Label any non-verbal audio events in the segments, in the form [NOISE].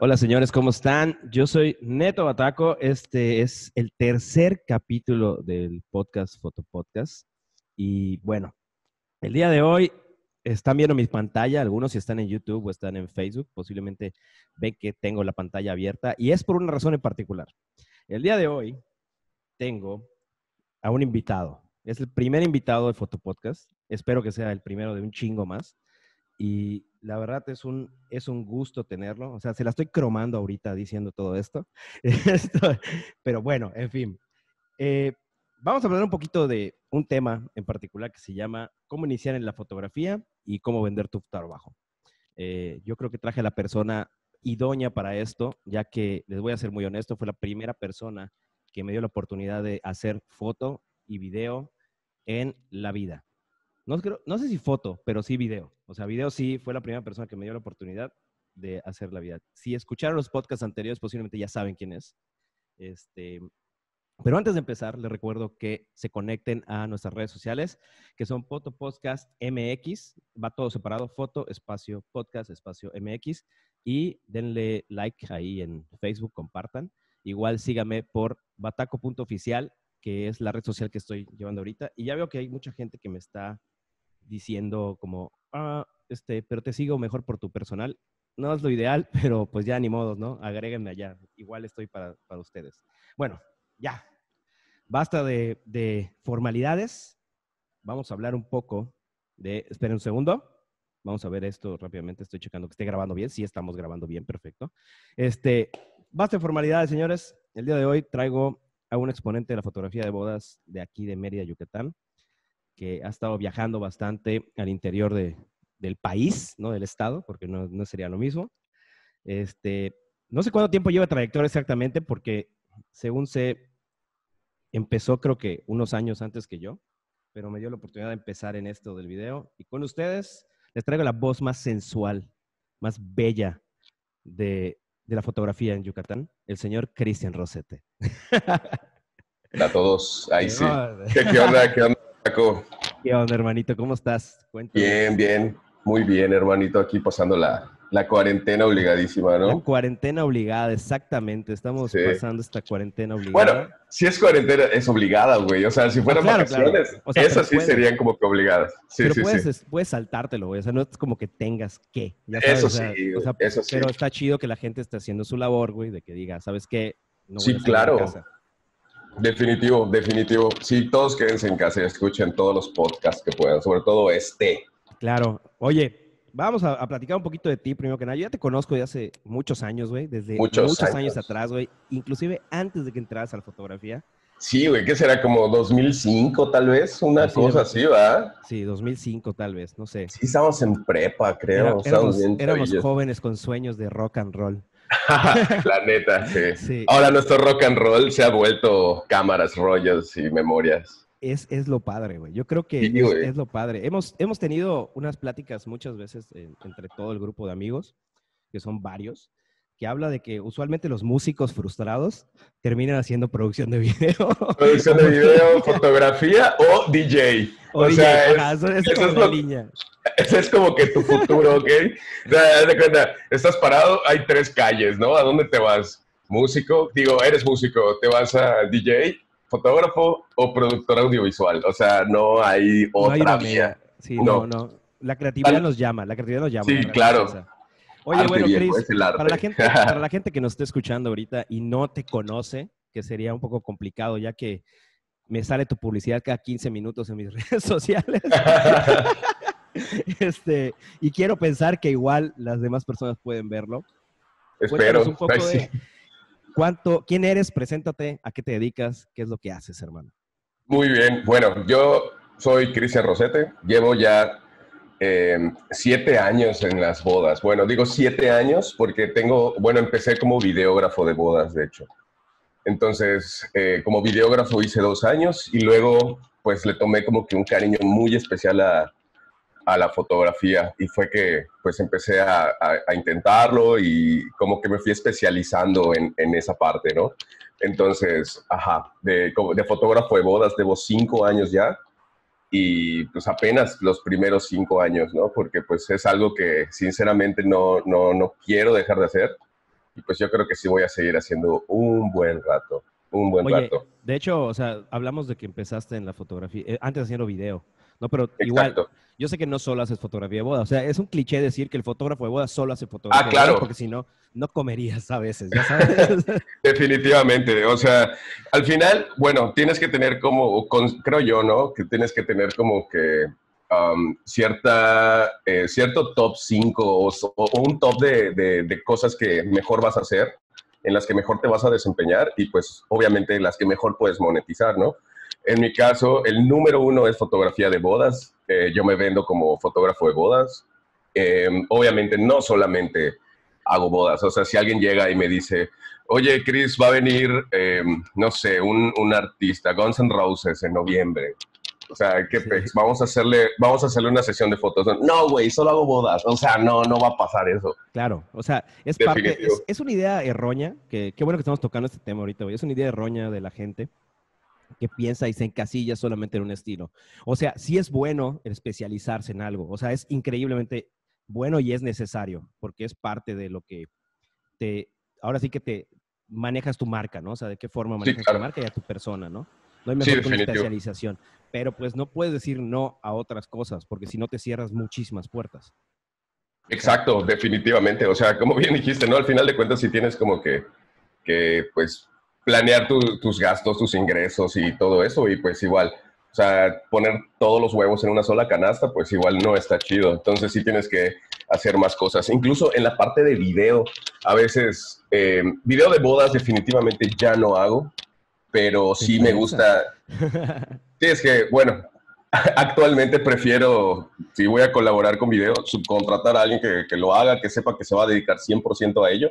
Hola señores, ¿cómo están? Yo soy Neto Bataco. Este es el tercer capítulo del podcast Fotopodcast. Y bueno, el día de hoy están viendo mi pantalla, algunos si están en YouTube o están en Facebook, posiblemente ven que tengo la pantalla abierta y es por una razón en particular. El día de hoy tengo a un invitado. Es el primer invitado de Fotopodcast. Espero que sea el primero de un chingo más. Y la verdad es un, es un gusto tenerlo. O sea, se la estoy cromando ahorita diciendo todo [LAUGHS] esto. pero bueno, en fin. Eh, vamos a hablar un poquito de un tema en particular que se llama cómo iniciar en la fotografía y cómo vender tu trabajo. Eh, yo creo que traje a la persona idónea para esto, ya que, les voy a ser muy honesto, fue la primera persona que me dio la oportunidad de hacer foto y video en la vida. No, sé si foto, pero sí video. O sea, video sí fue la primera persona que me dio la oportunidad de hacer la vida. Si escucharon los podcasts anteriores, posiblemente ya saben quién es. Este, pero antes de empezar, les recuerdo que se conecten a nuestras redes sociales, que son Foto Podcast MX, va todo separado, Foto, espacio, Podcast, espacio MX, y denle like ahí en Facebook, compartan. Igual síganme por bataco.oficial, que es la red social que estoy llevando ahorita. Y ya veo que hay mucha gente que me está diciendo como, ah, este, pero te sigo mejor por tu personal. No es lo ideal, [LAUGHS] pero pues ya ni modo, ¿no? Agréguenme allá. Igual estoy para, para ustedes. Bueno, ya. Basta de, de, formalidades. Vamos a hablar un poco de... Esperen un segundo. Vamos a ver esto rápidamente. Estoy checando que esté grabando bien. Sí, estamos grabando bien. Perfecto. Este, basta de formalidades, señores. El día de hoy traigo a un exponente de la fotografía de bodas de aquí de Mérida, Yucatán que ha estado viajando bastante al interior de, del país, ¿no? Del estado, porque no, no, sería lo mismo. Este, no sé cuánto tiempo lleva trayectoria exactamente, porque según sé, empezó creo que unos años antes que yo, pero me dio la oportunidad de empezar en esto del video. Y con ustedes les traigo la voz más sensual, más bella de, de la fotografía en Yucatán, el señor Cristian Rosete. [LAUGHS] A todos, ahí sí. ¿Qué, ¿Qué onda? ¿Qué onda? ¿Qué onda, hermanito? ¿Cómo estás? Cuéntame. Bien, bien. Muy bien, hermanito. Aquí pasando la, la cuarentena obligadísima, ¿no? La cuarentena obligada, exactamente. Estamos pasando esta cuarentena obligada. Bueno, si es cuarentena, es obligada, güey. O sea, si fueran vacaciones, esas sí serían como que obligadas. Sí, pero sí, puedes, puedes saltártelo, güey. O sea, no es como que tengas que. eso sí, eso sí. Pero está chido que la gente esté haciendo su labor, güey, de que diga, ¿sabes qué? No sí, claro. Definitivo, definitivo. Sí, todos quédense en casa y escuchen todos los podcasts que puedan, sobre todo este. Claro. Oye, vamos a, a platicar un poquito de ti primero que nada. Yo ya te conozco de hace muchos años, güey, desde muchos, muchos años. años. atrás, güey, inclusive antes de que entraras a la fotografía. Sí, güey, ¿qué será? Como 2005 tal vez, una cosa así, ¿verdad? Sí, 2005 tal vez, no sé. Sí, estábamos en prepa, creo. Era- éramos jóvenes con sueños de rock and roll. [LAUGHS] La neta, sí. Sí. Ahora nuestro rock and roll se ha vuelto cámaras, rollos y memorias. Es, es lo padre, güey. Yo creo que Sí, es, lo padre. Hemos, hemos tenido unas pláticas muchas veces eh, entre todo el grupo de amigos, que son varios, que habla de que usualmente los músicos frustrados terminan haciendo producción de video. Producción de video, [LAUGHS] fotografía o DJ. O, O DJ, sea, ajá, eso es eso como es la lo- línea. Ese es como que tu futuro, ¿ok? O sea, de cuenta, estás parado, hay tres calles, ¿no? ¿A dónde te vas? ¿Músico? Digo, eres músico, ¿te vas a DJ, fotógrafo o productor audiovisual? O sea, no hay No hay otra una vía. Sí, no, No. no. La creatividad nos llama, la creatividad nos llama. Sí, claro. Oye, Arte bueno, viejo, Chris, para la, gente, para la [LAUGHS] gente que nos esté escuchando ahorita y no te conoce, que sería un poco complicado ya que me sale tu publicidad cada 15 minutos en mis [LAUGHS] redes sociales. [LAUGHS] este, y quiero pensar que igual las demás personas pueden verlo. Espero. Un poco de cuánto, quién eres, preséntate, a qué te dedicas, qué es lo que haces, hermano. Muy bien. Bueno, yo soy Cristian Rosete. Llevo ya eh, siete años en las bodas. Bueno, digo siete años porque tengo, bueno, empecé como videógrafo de bodas, de hecho. Entonces, eh, como videógrafo hice dos años y luego, pues le tomé como que un cariño muy especial a, a la fotografía y fue que, pues empecé a, a- a intentarlo y como que me fui especializando en, en esa parte, ¿no? Entonces, ajá, de, de fotógrafo de bodas llevo cinco años ya y pues apenas los primeros cinco años, ¿no? Porque pues es algo que sinceramente no, no, no quiero dejar de hacer Y pues yo creo que sí voy a seguir haciendo un buen rato, un buen rato. De hecho, o sea, hablamos de que empezaste en la fotografía, eh, antes haciendo video, ¿no? Pero igual, yo sé que no solo haces fotografía de boda, o sea, es un cliché decir que el fotógrafo de boda solo hace fotografía ah, claro. de boda, porque si no, no comerías a veces, ¿ya sabes? [LAUGHS] Definitivamente, o sea, al final, bueno, tienes que tener como, creo yo, ¿no? Que tienes que tener como que um, cierta, eh, cierto top 5 o, un top de, de cosas que mejor vas a hacer, en las que mejor te vas a desempeñar y pues obviamente las que mejor puedes monetizar, ¿no? En mi caso, el número uno es fotografía de bodas. Eh, yo me vendo como fotógrafo de bodas. Em, obviamente, no solamente hago bodas. O sea, si alguien llega y me dice, oye, Chris, va a venir, em, no sé, un, un, artista, Guns N' Roses, en noviembre. O sea, ¿qué Vamos a, hacerle, vamos a hacerle una sesión de fotos. No, güey, solo hago bodas. O sea, no, no va a pasar eso. Claro, o sea, es parte, es, es, una idea errónea, que qué bueno que estamos tocando este tema ahorita, güey. Es una idea errónea de la gente que piensa y se encasilla solamente en un estilo. O sea, sí es bueno especializarse en algo, o sea, es increíblemente bueno y es necesario, porque es parte de lo que te, ahora sí que te manejas tu marca, ¿no? O sea, de qué forma manejas tu marca y a tu persona, ¿no? No hay mejor que una especialización, pero pues no puedes decir no a otras cosas, porque si no te cierras muchísimas puertas. Exacto, definitivamente. O sea, como bien dijiste, ¿no? Al final de cuentas, si tienes como que, que pues, planear tus gastos, tus ingresos y todo eso, y pues igual, o sea, poner todos los huevos en una sola canasta, pues igual no está chido. Entonces sí tienes que hacer más cosas. Incluso en la parte de video, a veces, eh, video de bodas definitivamente ya no hago, pero sí me gusta. [LAUGHS] Sí, es que, bueno, [LAUGHS] actualmente prefiero, si voy a colaborar con video, subcontratar a alguien que, que lo haga, que sepa que se va a dedicar 100% a ello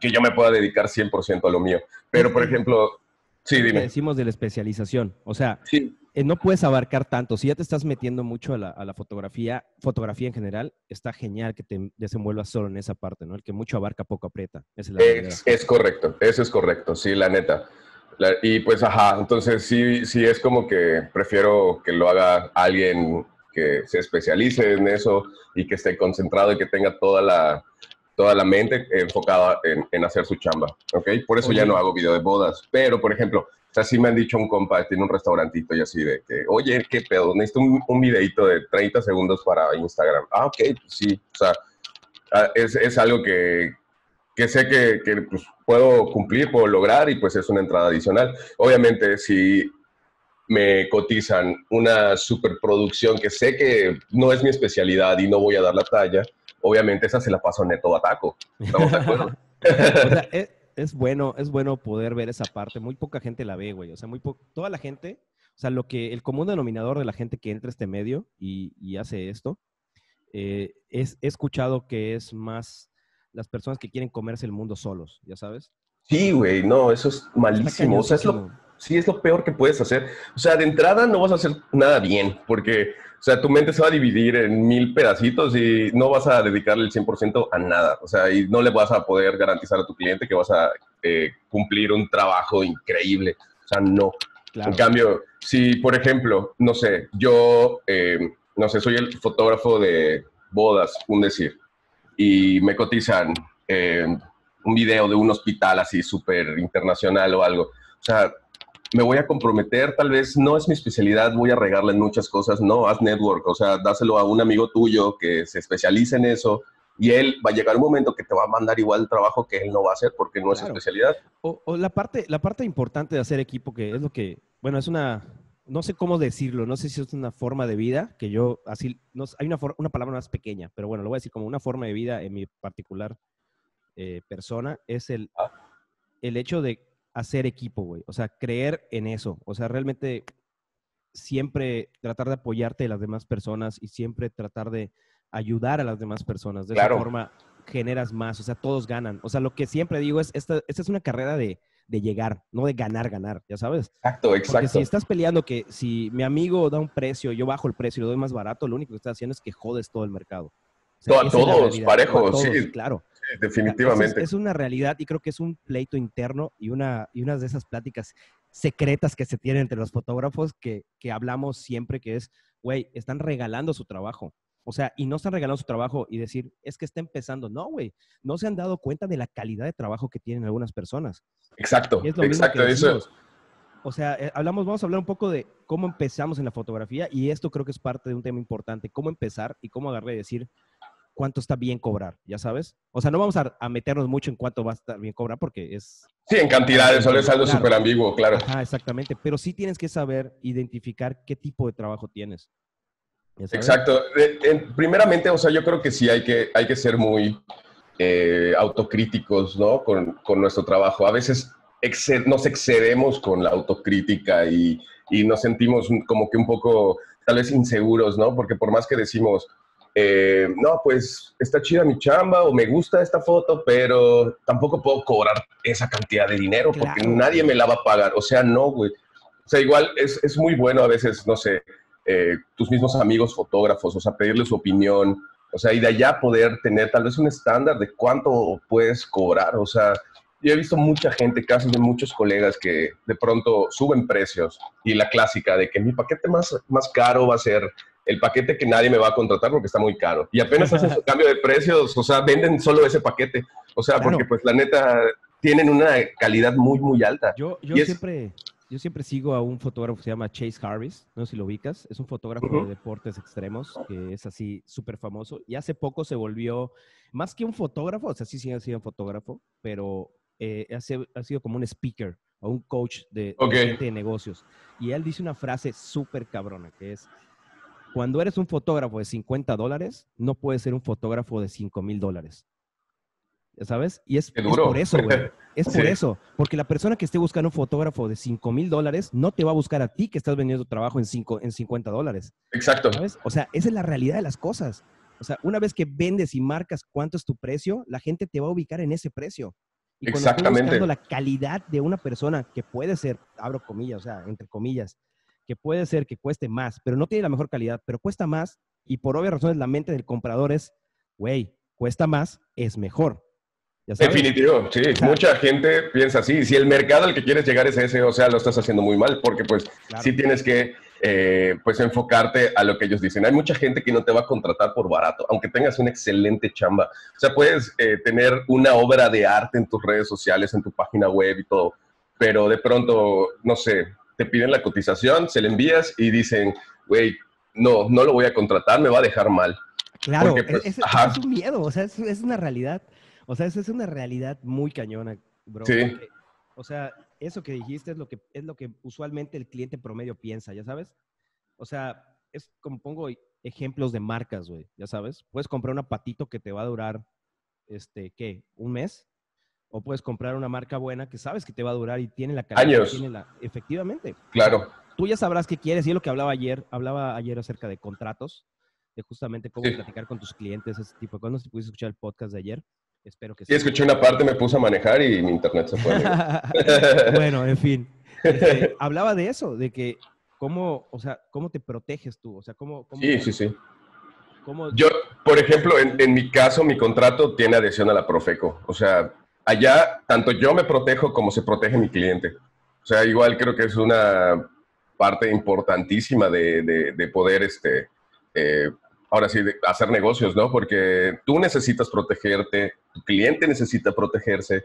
que yo me pueda dedicar 100% a lo mío. Pero, por ejemplo, sí, dime. Decimos de la especialización. O sea, eh, no puedes abarcar tanto. Si ya te estás metiendo mucho a la, fotografía, fotografía en general, está genial que te desenvuelvas solo en esa parte, ¿no? El que mucho abarca, poco aprieta. es, es, correcto, eso es correcto, sí, la neta. y pues, ajá, entonces sí, sí es como que prefiero que lo haga alguien que se especialice en eso y que esté concentrado y que tenga toda la, toda la mente enfocada en, hacer su chamba, ¿ok? Por eso ya no hago video de bodas, pero, por ejemplo, o sea, sí me han dicho un compa, tiene un restaurantito y así de que, oye, ¿qué pedo? Necesito un, un videito de 30 segundos para Instagram. Ah, ok, pues sí, o sea, ah, es, es algo que, que sé que, que pues, puedo cumplir, puedo lograr y pues es una entrada adicional. Obviamente, si me cotizan una superproducción que sé que no es mi especialidad y no voy a dar la talla, obviamente esa se la paso neto bataco. ¿Estamos de acuerdo? [LAUGHS] o sea, [LAUGHS] es, bueno, es bueno poder ver esa parte. Muy poca gente la ve, güey. O sea, muy toda la gente, o sea, lo que el común denominador de la gente que entra a este medio y, hace esto, eh, es he escuchado que es más las personas que quieren comerse el mundo solos, ¿ya sabes? Sí, güey, no, eso es malísimo. O sea, es lo, sí, es lo peor que puedes hacer. O sea, de entrada no vas a hacer nada bien, porque o sea, tu mente se va a dividir en mil pedacitos y no vas a dedicarle el 100% a nada. O sea, y no le vas a poder garantizar a tu cliente que vas a eh, cumplir un trabajo increíble. O sea, no. En cambio, si, por ejemplo, no sé, yo, eh, no sé, soy el fotógrafo de bodas, un decir, y me cotizan eh, un video de un hospital así súper internacional o algo. O sea, me voy a comprometer, tal vez no es mi especialidad, voy a regarle en muchas cosas, no, haz network, o sea, dáselo a un amigo tuyo que se especialice en eso y él va a llegar un momento que te va a mandar igual el trabajo que él no va a hacer porque no es su especialidad. O, la, parte, la parte importante de hacer equipo, que es lo que, bueno, es una, no sé cómo decirlo, no sé si es una forma de vida, que yo así, no, hay una, una palabra más pequeña, pero bueno, lo voy a decir como una forma de vida en mi particular eh, persona, es el, ah. el hecho de hacer equipo, güey. O sea, creer en eso. O sea, realmente siempre tratar de apoyarte a las demás personas y siempre tratar de ayudar a las demás personas. De esa forma generas más. O sea, todos ganan. O sea, lo que siempre digo es, esta, esta es una carrera de, de llegar, no de ganar, ganar, ya sabes. Exacto, exacto. Porque si estás peleando que si mi amigo da un precio, yo bajo el precio y lo doy más barato, lo único que estás haciendo es que jodes todo el mercado. a todos, parejos, sí. Claro definitivamente. Es, una realidad y creo que es un pleito interno y una, y una de esas pláticas secretas que se tienen entre los fotógrafos que, que hablamos siempre, que es, güey, están regalando su trabajo. O sea, y no están regalando su trabajo y decir, es que está empezando. No, güey, no se han dado cuenta de la calidad de trabajo que tienen algunas personas. Exacto, exacto, eso. O sea, eh, hablamos, vamos a hablar un poco de cómo empezamos en la fotografía y esto creo que es parte de un tema importante, cómo empezar y cómo agarrar y decir cuánto está bien cobrar, ya sabes. O sea, no vamos a, meternos mucho en cuánto va a estar bien cobrar porque es... Sí, en cantidades, solo es algo súper ambiguo, claro. Ajá, exactamente, pero sí tienes que saber identificar qué tipo de trabajo tienes. Exacto. primeramente, o sea, yo creo que sí hay que, hay que ser muy eh, autocríticos, ¿no? Con, con, nuestro trabajo. A veces nos excedemos con la autocrítica y, nos sentimos como que un poco tal vez inseguros, ¿no? Porque por más que decimos, eh, no, pues está chida mi chamba o me gusta esta foto, pero tampoco puedo cobrar esa cantidad de dinero porque nadie me la va a pagar. O sea, no, güey. O sea, igual es, es muy bueno a veces, no sé, eh, tus mismos amigos fotógrafos, o sea, pedirle su opinión, o sea, y de allá poder tener tal vez un estándar de cuánto puedes cobrar, o sea, yo he visto mucha gente, casos de muchos colegas que de pronto suben precios y la clásica de que mi paquete más, más caro va a ser el paquete que nadie me va a contratar porque está muy caro. Y apenas hacen su [LAUGHS] cambio de precios, o sea, venden solo ese paquete. O sea, porque pues la neta tienen una calidad muy, muy alta. Yo, yo siempre, yo siempre sigo a un fotógrafo que se llama Chase Harris, no sé si lo ubicas, es un fotógrafo de deportes extremos que es así súper famoso y hace poco se volvió, más que un fotógrafo, o sea, sí sigue siendo un fotógrafo, pero eh, ha, sido como un speaker o un coach de, de, negocios. Y él dice una frase súper cabrona, que es, cuando eres un fotógrafo de 50 dólares, no puedes ser un fotógrafo de 5 mil dólares. ¿Ya sabes? Y es, por eso, güey. [LAUGHS] Es por eso. Porque la persona que esté buscando un fotógrafo de 5 mil dólares no te va a buscar a ti que estás vendiendo trabajo en, cinco, en 50 dólares. Exacto. ¿Sabes? O sea, esa es la realidad de las cosas. O sea, una vez que vendes y marcas cuánto es tu precio, la gente te va a ubicar en ese precio. Y cuando Exactamente. buscando la calidad de una persona que puede ser, abro comillas, o sea, entre comillas, que puede ser que cueste más, pero no tiene la mejor calidad, pero cuesta más y por obvias razones la mente del comprador es, güey, cuesta más, es mejor. Definitivo, sí. Mucha gente piensa así. Si el mercado al que quieres llegar es ese, o sea, lo estás haciendo muy mal, porque pues sí tienes que eh, pues enfocarte a lo que ellos dicen. Hay mucha gente que no te va a contratar por barato, aunque tengas una excelente chamba. O sea, puedes eh, tener una obra de arte en tus redes sociales, en tu página web y todo, pero de pronto, no sé, te piden la cotización, se la envías y dicen, güey, no, no lo voy a contratar, me va a dejar mal. Claro, pues, es, un miedo, o sea, es, es una realidad. O sea, es una realidad muy cañona, bro. Sí. o sea, eso que dijiste es lo que, es lo que usualmente el cliente promedio piensa, ¿ya sabes? O sea, es como pongo ejemplos de marcas, güey, ¿ya sabes? Puedes comprar una patito que te va a durar, este, ¿qué? ¿Un mes? O puedes comprar una marca buena que sabes que te va a durar y tiene la calidad. Años. Tiene la, efectivamente. Claro. Tú ya sabrás qué quieres y es lo que hablaba ayer. Hablaba ayer acerca de contratos, de justamente cómo platicar con tus clientes, ese tipo de cosas. No sé si pudiste escuchar el podcast de ayer. Espero que sí. Sí, escuché una parte, me puse a manejar y mi internet se fue. [LAUGHS] bueno, en fin. Este, hablaba de eso, de que cómo, o sea, cómo te proteges tú, o sea, cómo... sí, sí, sí. Yo, por ejemplo, en, en, mi caso, mi contrato tiene adhesión a la Profeco. O sea, allá tanto yo me protejo como se protege mi cliente. O sea, igual creo que es una parte importantísima de, de, de poder este, eh, ahora sí, hacer negocios, ¿no? Porque tú necesitas protegerte, tu cliente necesita protegerse,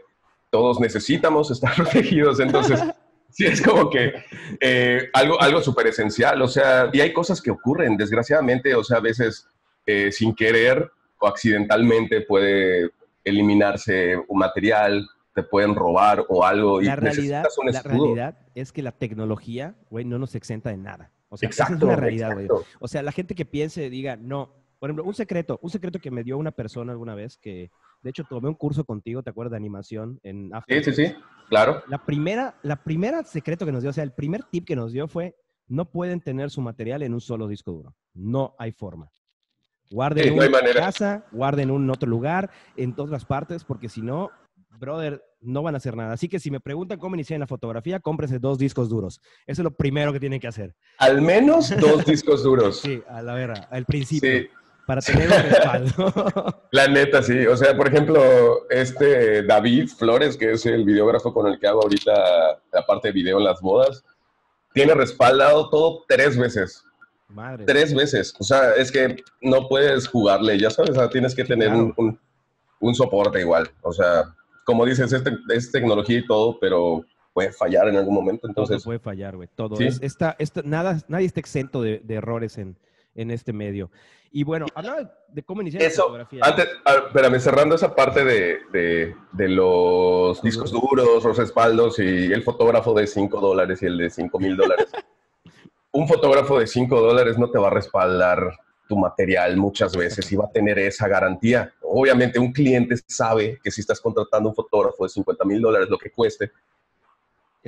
todos necesitamos estar [LAUGHS] protegidos, entonces [LAUGHS] sí es como que eh, algo, algo súper esencial, o sea, y hay cosas que ocurren, desgraciadamente, o sea, a veces eh, sin querer o accidentalmente puede eliminarse un material, te pueden robar o algo. La, y realidad, un la realidad es que la tecnología, güey, no nos exenta de nada. O sea, esa es una realidad, güey. O sea, la gente que piense, diga, no. Por ejemplo, un secreto, un secreto que me dio una persona alguna vez que, de hecho, tomé un curso contigo, ¿te acuerdas de animación en After Sí, sí, sí, claro. La primera, la primera secreto que nos dio, o sea, el primer tip que nos dio fue, no pueden tener su material en un solo disco duro. No hay forma. Guarden uno en casa, guarden en otro lugar, en otras partes, porque si no, brother, no van a hacer nada. Así que si me preguntan cómo iniciar en la fotografía, cómprese dos discos duros. Eso es lo primero que tienen que hacer. Al menos dos discos duros. [LAUGHS] Sí, a la vera, al principio. Sí. Para tener un respaldo. [LAUGHS] La neta, sí. O sea, por ejemplo, este David Flores, que es el videógrafo con el que hago ahorita la parte de video en las bodas, tiene respaldado todo tres veces. Madre. Tres veces. O sea, es que no puedes jugarle, ya sabes, tienes que tener un, un, soporte igual. O sea, como dices, es, es, tecnología y todo, pero puede fallar en algún momento. Entonces, todo puede fallar, güey. Todo. esta, nada, nadie está exento de, de errores en, en este medio. Y bueno, hablaba de cómo iniciar Eso, fotografía. Antes, espérame, cerrando esa parte de, de, de los discos duros, los respaldos y el fotógrafo de 5 dólares y el de 5 mil dólares. [LAUGHS] un fotógrafo de 5 dólares no te va a respaldar tu material muchas veces y va a tener esa garantía. Obviamente un cliente sabe que si estás contratando un fotógrafo de 50 mil dólares, lo que cueste,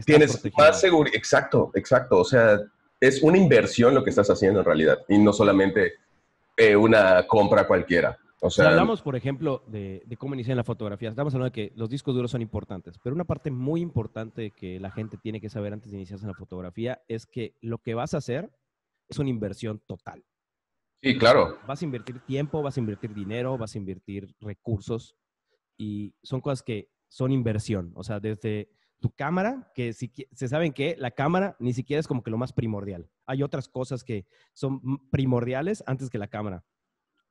tienes más seguridad. Exacto, exacto. O sea, es una inversión lo que estás haciendo en realidad y no solamente eh, una compra cualquiera. O sea, hablamos, por ejemplo, de, cómo iniciar la fotografía, estamos hablando de que los discos duros son importantes, pero una parte muy importante que la gente tiene que saber antes de iniciarse en la fotografía es que lo que vas a hacer es una inversión total. Sí, claro. Vas a invertir tiempo, vas a invertir dinero, vas a invertir recursos y son cosas que son inversión. O sea, desde tu cámara, que si, se saben que la cámara ni siquiera es como que lo más primordial. Hay otras cosas que son primordiales antes que la cámara.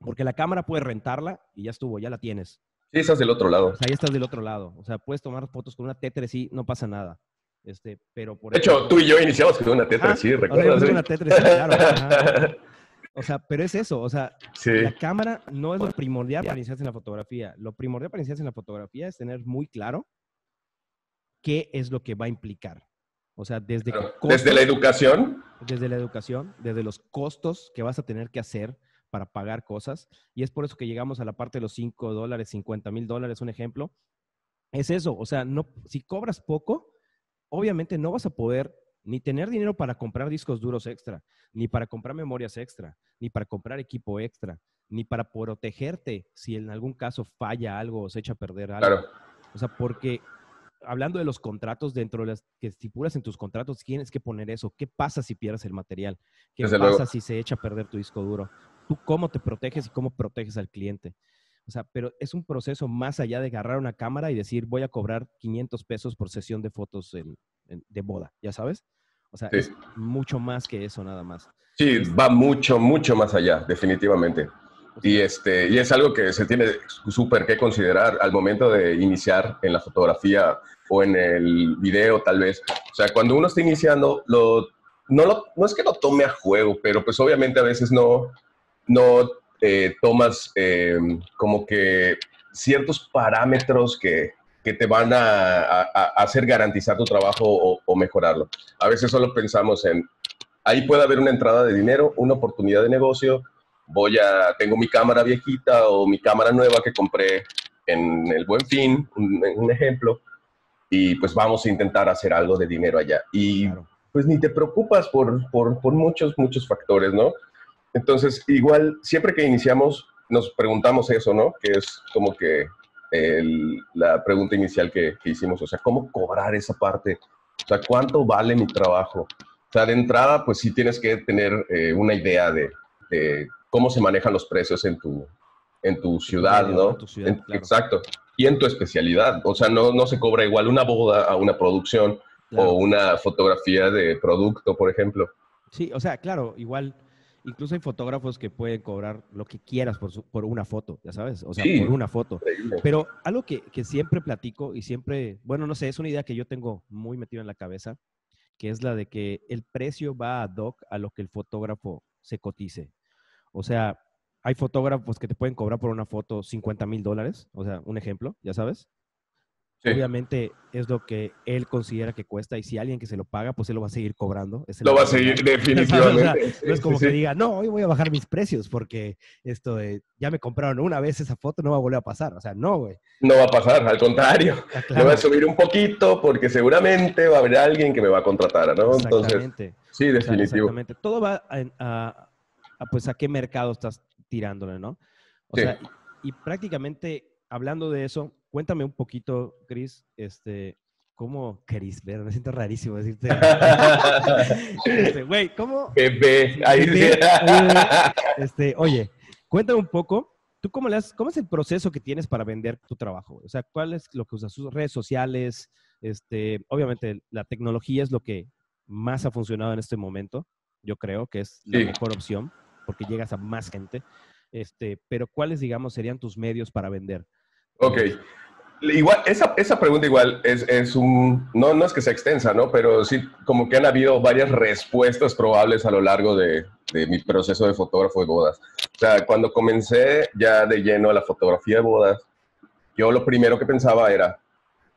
Porque la cámara puedes rentarla y ya estuvo, ya la tienes. Sí, estás del otro lado. O sea, ahí estás del otro lado. O sea, puedes tomar fotos con una T3i, no pasa nada. Este, pero por de hecho, tú y yo iniciamos con una T3i, ¿recuerdas? una T3i, claro. [LAUGHS] O sea, pero es eso, o sea, la cámara no es lo primordial para iniciarse en la fotografía. Lo primordial para iniciarse en la fotografía es tener muy claro qué es lo que va a implicar. O sea, desde... desde la educación. Desde la educación, desde los costos que vas a tener que hacer para pagar cosas. Y es por eso que llegamos a la parte de los 5 dólares, 50 mil dólares, un ejemplo. Es eso, o sea, no, si cobras poco, obviamente no vas a poder ni tener dinero para comprar discos duros extra, ni para comprar memorias extra, ni para comprar equipo extra, ni para protegerte si en algún caso falla algo o se echa a perder algo. Claro. O sea, porque hablando de los contratos, dentro de las que estipulas en tus contratos, tienes que poner eso. ¿Qué pasa si pierdes el material? ¿Qué pasa si se echa a perder tu disco duro? ¿Tú cómo te proteges y cómo proteges al cliente? O sea, pero es un proceso más allá de agarrar una cámara y decir, voy a cobrar 500 pesos por sesión de fotos de boda, ¿ya sabes? O sea, es mucho más que eso nada más. Sí, va mucho, mucho más allá, definitivamente. Y, este, y es algo que se tiene súper que considerar al momento de iniciar en la fotografía o en el video tal vez. O sea, cuando uno está iniciando, lo, no, lo, no es que lo tome a juego, pero pues obviamente a veces no, no eh, tomas eh, como que ciertos parámetros que, que te van a, a, hacer garantizar tu trabajo o, o mejorarlo. A veces solo pensamos en, ahí puede haber una entrada de dinero, una oportunidad de negocio, voy a, tengo mi cámara viejita o mi cámara nueva que compré en el Buen Fin, un, ejemplo, y pues vamos a intentar hacer algo de dinero allá. Y pues ni te preocupas por, por, por, muchos, muchos factores, ¿no? Entonces, igual, siempre que iniciamos, nos preguntamos eso, ¿no? Que es como que la pregunta inicial que, hicimos, o sea, ¿cómo cobrar esa parte? O sea, ¿cuánto vale mi trabajo? O sea, de entrada, pues sí tienes que tener eh, una idea de, de cómo se manejan los precios en tu, en tu ciudad, ¿no? Exacto. Y en tu especialidad. O sea, no, no se cobra igual una boda a una producción o una fotografía de producto, por ejemplo. Sí, o sea, claro, igual, incluso hay fotógrafos que pueden cobrar lo que quieras por, por una foto, ya sabes, o sea, por una foto. Pero algo que, que siempre platico y siempre, bueno, no sé, es una idea que yo tengo muy metida en la cabeza, que es la de que el precio va ad hoc a lo que el fotógrafo se cotice. O sea, hay fotógrafos que te pueden cobrar por una foto 50 mil dólares, o sea, un ejemplo, ya sabes. Obviamente es lo que él considera que cuesta y si alguien que se lo paga, pues él lo va a seguir cobrando. lo va a seguir [LAUGHS] definitivamente. no es como que diga, no, hoy voy a bajar mis precios porque esto de, ya me compraron una vez esa foto, no va a volver a pasar. O sea, no, güey. No va a pasar, al contrario. [LAUGHS] Ah, me voy a subir un poquito porque seguramente va a haber alguien que me va a contratar, ¿no? Entonces, sí, definitivo. Exactamente. Todo va a pues a qué mercado estás tirándole, ¿no? O sea, y, prácticamente hablando de eso, cuéntame un poquito, Chris, este, ¿cómo, Chris? [LAUGHS] Me siento rarísimo decirte. [LAUGHS] Este, güey, ¿cómo? Bebé, ahí este, oye, cuéntame un poco, ¿tú cómo le cómo es el proceso que tienes para vender tu trabajo? O sea, ¿cuál es lo que usas? ¿Sus redes sociales? Este, obviamente la tecnología es lo que más ha funcionado en este momento. yo creo que es la mejor opción porque llegas a más gente. Este, pero ¿cuáles, digamos, serían tus medios para vender? Ok. Igual, esa, esa pregunta igual es, es, un, no, no es que sea extensa, ¿no? Pero sí, como que han habido varias respuestas probables a lo largo de, de mi proceso de fotógrafo de bodas. O sea, cuando comencé ya de lleno a la fotografía de bodas, yo lo primero que pensaba era,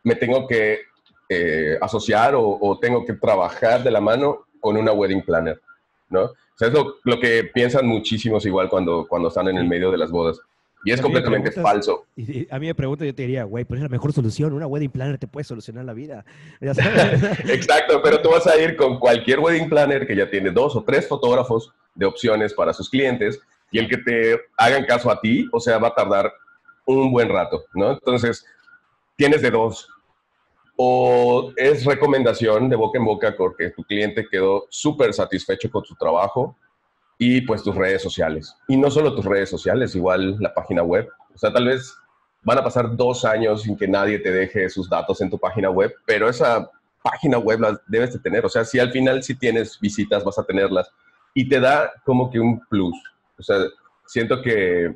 me tengo que eh, asociar o, o, tengo que trabajar de la mano con una wedding planner, ¿no? O sea, es lo, lo que piensan muchísimos igual cuando, cuando están en el medio de las bodas. Y es completamente falso. Y a mí me pregunto, yo te diría, güey, pero es la mejor solución. Una wedding planner te puede solucionar la vida. [LAUGHS] [LAUGHS] Exacto, pero tú vas a ir con cualquier wedding planner que ya tiene dos o tres fotógrafos de opciones para sus clientes y el que te hagan caso a ti, o sea, va a tardar un buen rato, ¿no? Entonces, tienes de dos. O es recomendación de boca en boca porque tu cliente quedó súper satisfecho con su trabajo y pues tus redes sociales. Y no solo tus redes sociales, igual la página web. O sea, tal vez van a pasar dos años sin que nadie te deje sus datos en tu página web, pero esa página web la debes de tener. O sea, si al final si tienes visitas, vas a tenerlas. Y te da como que un plus. O sea, siento que...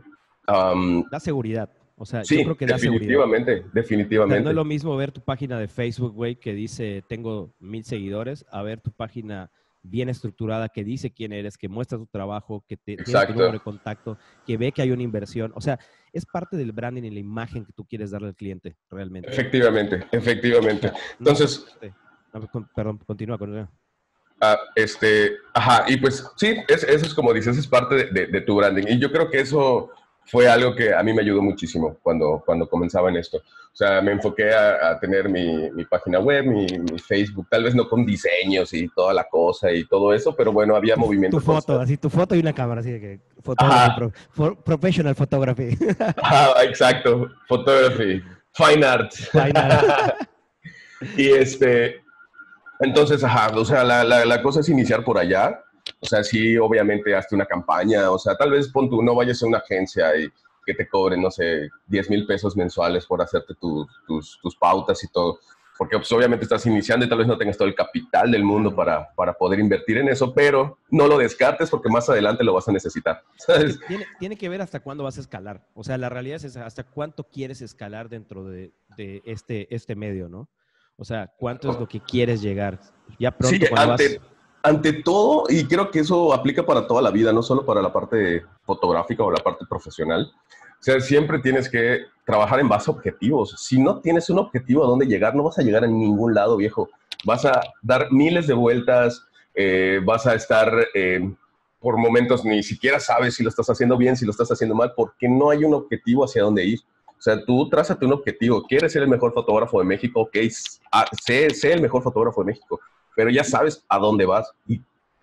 da seguridad. O sea, yo creo que da definitivamente, seguridad. definitivamente. no es lo mismo ver tu página de Facebook, güey, que dice tengo mil seguidores, a ver tu página bien estructurada, que dice quién eres, que muestra tu trabajo, que te, tiene tu número de contacto, que ve que hay una inversión. O sea, es parte del branding y la imagen que tú quieres darle al cliente, realmente. Efectivamente, efectivamente. Entonces... perdón, continúa, con Ah, este, ajá, y pues sí, eso es como dices, es parte de, tu branding. Y yo creo que eso fue algo que a mí me ayudó muchísimo cuando, cuando comenzaba en esto. O sea, me enfoqué a, tener mi, mi, página web, mi, Facebook, tal vez no con diseños y toda la cosa y todo eso, pero bueno, había movimiento. Tu foto, así tu foto y una cámara, así de que professional photography. [LAUGHS] exacto, photography, fine art. Fine art. [LAUGHS] y este, entonces, ajá, o sea, la, la, la cosa es iniciar por allá o sea, sí, obviamente, hazte una campaña, o sea, tal vez pon tú, no vayas a una agencia y que te cobren, no sé, 10 mil pesos mensuales por hacerte tus, tus, pautas y todo. Porque pues, obviamente estás iniciando y tal vez no tengas todo el capital del mundo para, para poder invertir en eso, pero no lo descartes porque más adelante lo vas a necesitar. [LAUGHS] Tiene, tiene, que ver hasta cuándo vas a escalar. O sea, la realidad es hasta cuánto quieres escalar dentro de, de este, este medio, ¿no? O sea, cuánto es lo que quieres llegar. Ya pronto sí, cuando vas ante todo, y creo que eso aplica para toda la vida, no solo para la parte fotográfica o la parte profesional, o sea, siempre tienes que trabajar en base a objetivos. Si no tienes un objetivo a dónde llegar, no vas a llegar a ningún lado, viejo. Vas a dar miles de vueltas, eh, vas a estar eh, por momentos ni siquiera sabes si lo estás haciendo bien, si lo estás haciendo mal, porque no hay un objetivo hacia dónde ir. O sea, tú trázate un objetivo. ¿Quieres ser el mejor fotógrafo de México? Ok, ah, sé, sé el mejor fotógrafo de México pero ya sabes a dónde vas y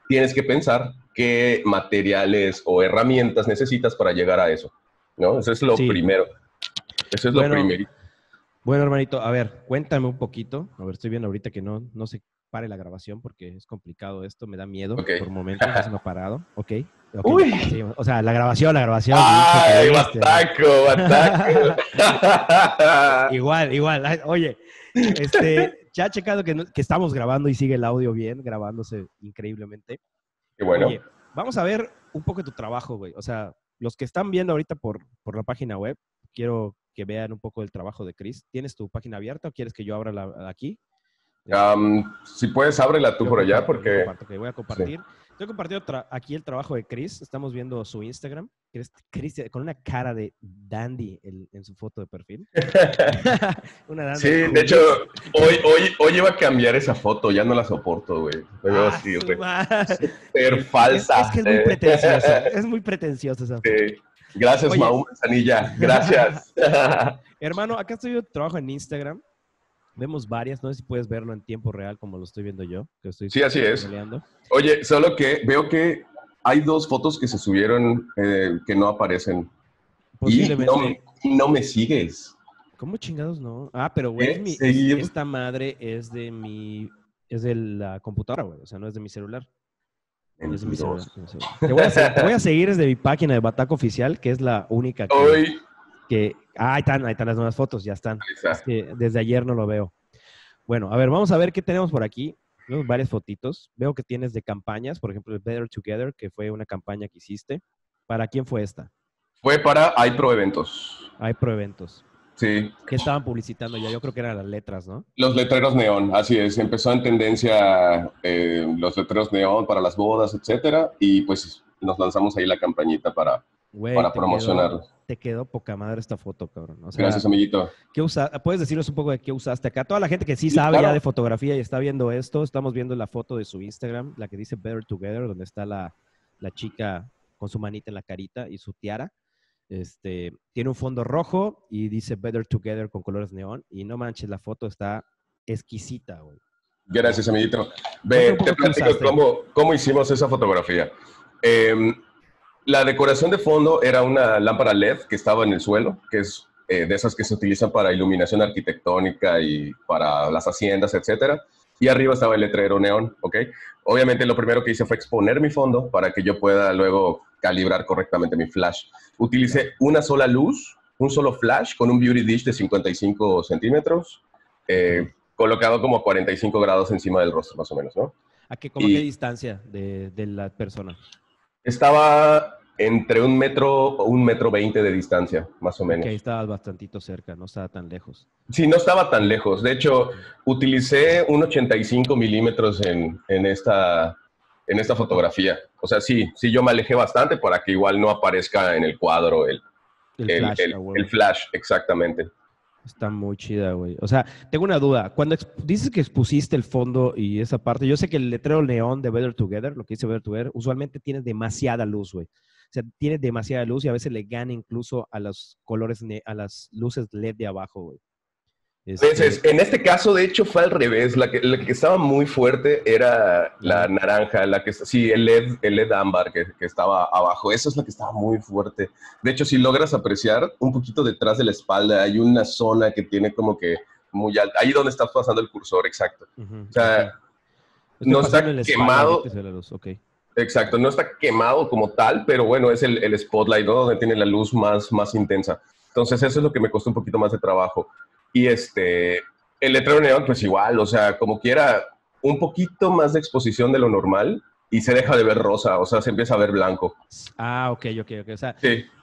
tienes que pensar qué materiales o herramientas necesitas para llegar a eso, ¿no? Eso es lo primero. Eso es lo primero. Bueno, hermanito, a ver, cuéntame un poquito. A ver, estoy viendo ahorita que no, no se pare la grabación porque es complicado esto, me da miedo por momentos, ha parado. Ok. okay. o sea, la grabación, la grabación. ¡Ay, bataco, bataco! [LAUGHS] igual, igual. Oye, este, ya ha checado que, estamos grabando y sigue el audio bien, grabándose increíblemente. Qué bueno. vamos a ver un poco de tu trabajo, güey. O sea, los que están viendo ahorita por, por la página web, quiero que vean un poco el trabajo de Chris. ¿Tienes tu página abierta o quieres que yo abra la, aquí? Si puedes, ábrela tú por allá porque... voy a compartir. Estoy compartiendo aquí el trabajo de Chris. Estamos viendo su Instagram. Chris, con una cara de dandy en su foto de perfil. [LAUGHS] [LAUGHS] una sí, de hecho, hoy, hoy, hoy iba a cambiar esa foto. Ya no la soporto, güey. Ah, súper falsa. Es, que es muy pretenciosa. [LAUGHS] es muy pretenciosa esa foto. Sí. Gracias, Maú Manzanilla. Gracias. Hermano, acá estoy viendo trabajo en Instagram. Vemos varias, no sé si puedes verlo en tiempo real como lo estoy viendo yo. Que estoy sí, así es. Oye, solo que veo que hay dos fotos que se subieron eh, que no aparecen. Y no, me sigues. ¿Cómo chingados no? Ah, pero güey, esta madre es de mi, es de la computadora, güey. O sea, no es de mi celular. Es de mi celular. Te voy, a, voy a seguir desde mi página de Bataco Oficial, que es la única que... Hoy que, ah, ahí están, ahí están las nuevas fotos, ya están. desde ayer no lo veo. Bueno, a ver, vamos a ver qué tenemos por aquí. Vemos varias fotitos. Veo que tienes de campañas, por ejemplo, el Better Together, que fue una campaña que hiciste. ¿Para quién fue esta? Fue para iPro Eventos. iPro Eventos. Sí. ¿Qué estaban publicitando ya? Yo creo que eran las letras, ¿no? Los letreros neón, así es. Empezó en tendencia eh, los letreros neón para las bodas, etcétera, y pues nos lanzamos ahí la campañita para, para promocionarlo. te quedó poca madre esta foto, cabrón. Gracias, amiguito. ¿qué usa, ¿Puedes decirnos un poco de qué usaste acá? Toda la gente que sí sabe ya de fotografía y está viendo esto, estamos viendo la foto de su Instagram, la que dice Better Together, donde está la, la chica con su manita en la carita y su tiara. Este, tiene un fondo rojo y dice Better Together con colores neón. Y no manches, la foto está exquisita, güey. Gracias, amiguito. Ve, te platico cómo, hicimos esa fotografía. Em, la decoración de fondo era una lámpara LED que estaba en el suelo, que es eh, de esas que se utilizan para iluminación arquitectónica y para las haciendas, etcétera. Y arriba estaba el letrero neón, ¿ok? Obviamente lo primero que hice fue exponer mi fondo para que yo pueda luego calibrar correctamente mi flash. Utilicé una sola luz, un solo flash con un beauty dish de 55 centímetros, eh, colocado como a 45 grados encima del rostro, más o menos, ¿no? ¿A qué, como qué distancia de, de, la persona? Estaba entre un metro o un metro veinte de distancia, más o menos. Ok, estaba bastantito cerca, no estaba tan lejos. Sí, no estaba tan lejos. De hecho, utilicé un 85 milímetros en, en, esta, en esta fotografía. O sea, sí, sí, yo me alejé bastante para que igual no aparezca en el cuadro el, el, flash, el, flash, exactamente. Está muy chida, güey. O sea, tengo una duda. Cuando dices que expusiste el fondo y esa parte, yo sé que el letrero neón de Better Together, lo que dice Better Together, usualmente tiene demasiada luz, güey. O sea, tiene demasiada luz y a veces le gana incluso a los colores, a las luces LED de abajo, güey. Este en este caso, de hecho, fue al revés. La que, la que estaba muy fuerte era la naranja, la que sí, el LED, el LED ámbar que, que, estaba abajo. Esa es la que estaba muy fuerte. De hecho, si logras apreciar, un poquito detrás de la espalda hay una zona que tiene como que muy alta. Ahí donde está pasando el cursor, exacto. O sea, no está quemado. Exacto, no está quemado como tal, pero bueno, es el, el spotlight, ¿no? Donde tiene la luz más, más intensa. Entonces, eso es lo que me costó un poquito más de trabajo. Y este, el letrero neón, pues igual, o sea, como quiera, un poquito más de exposición de lo normal y se deja de ver rosa, o sea, se empieza a ver blanco. Ah, ok, ok, ok. O sea,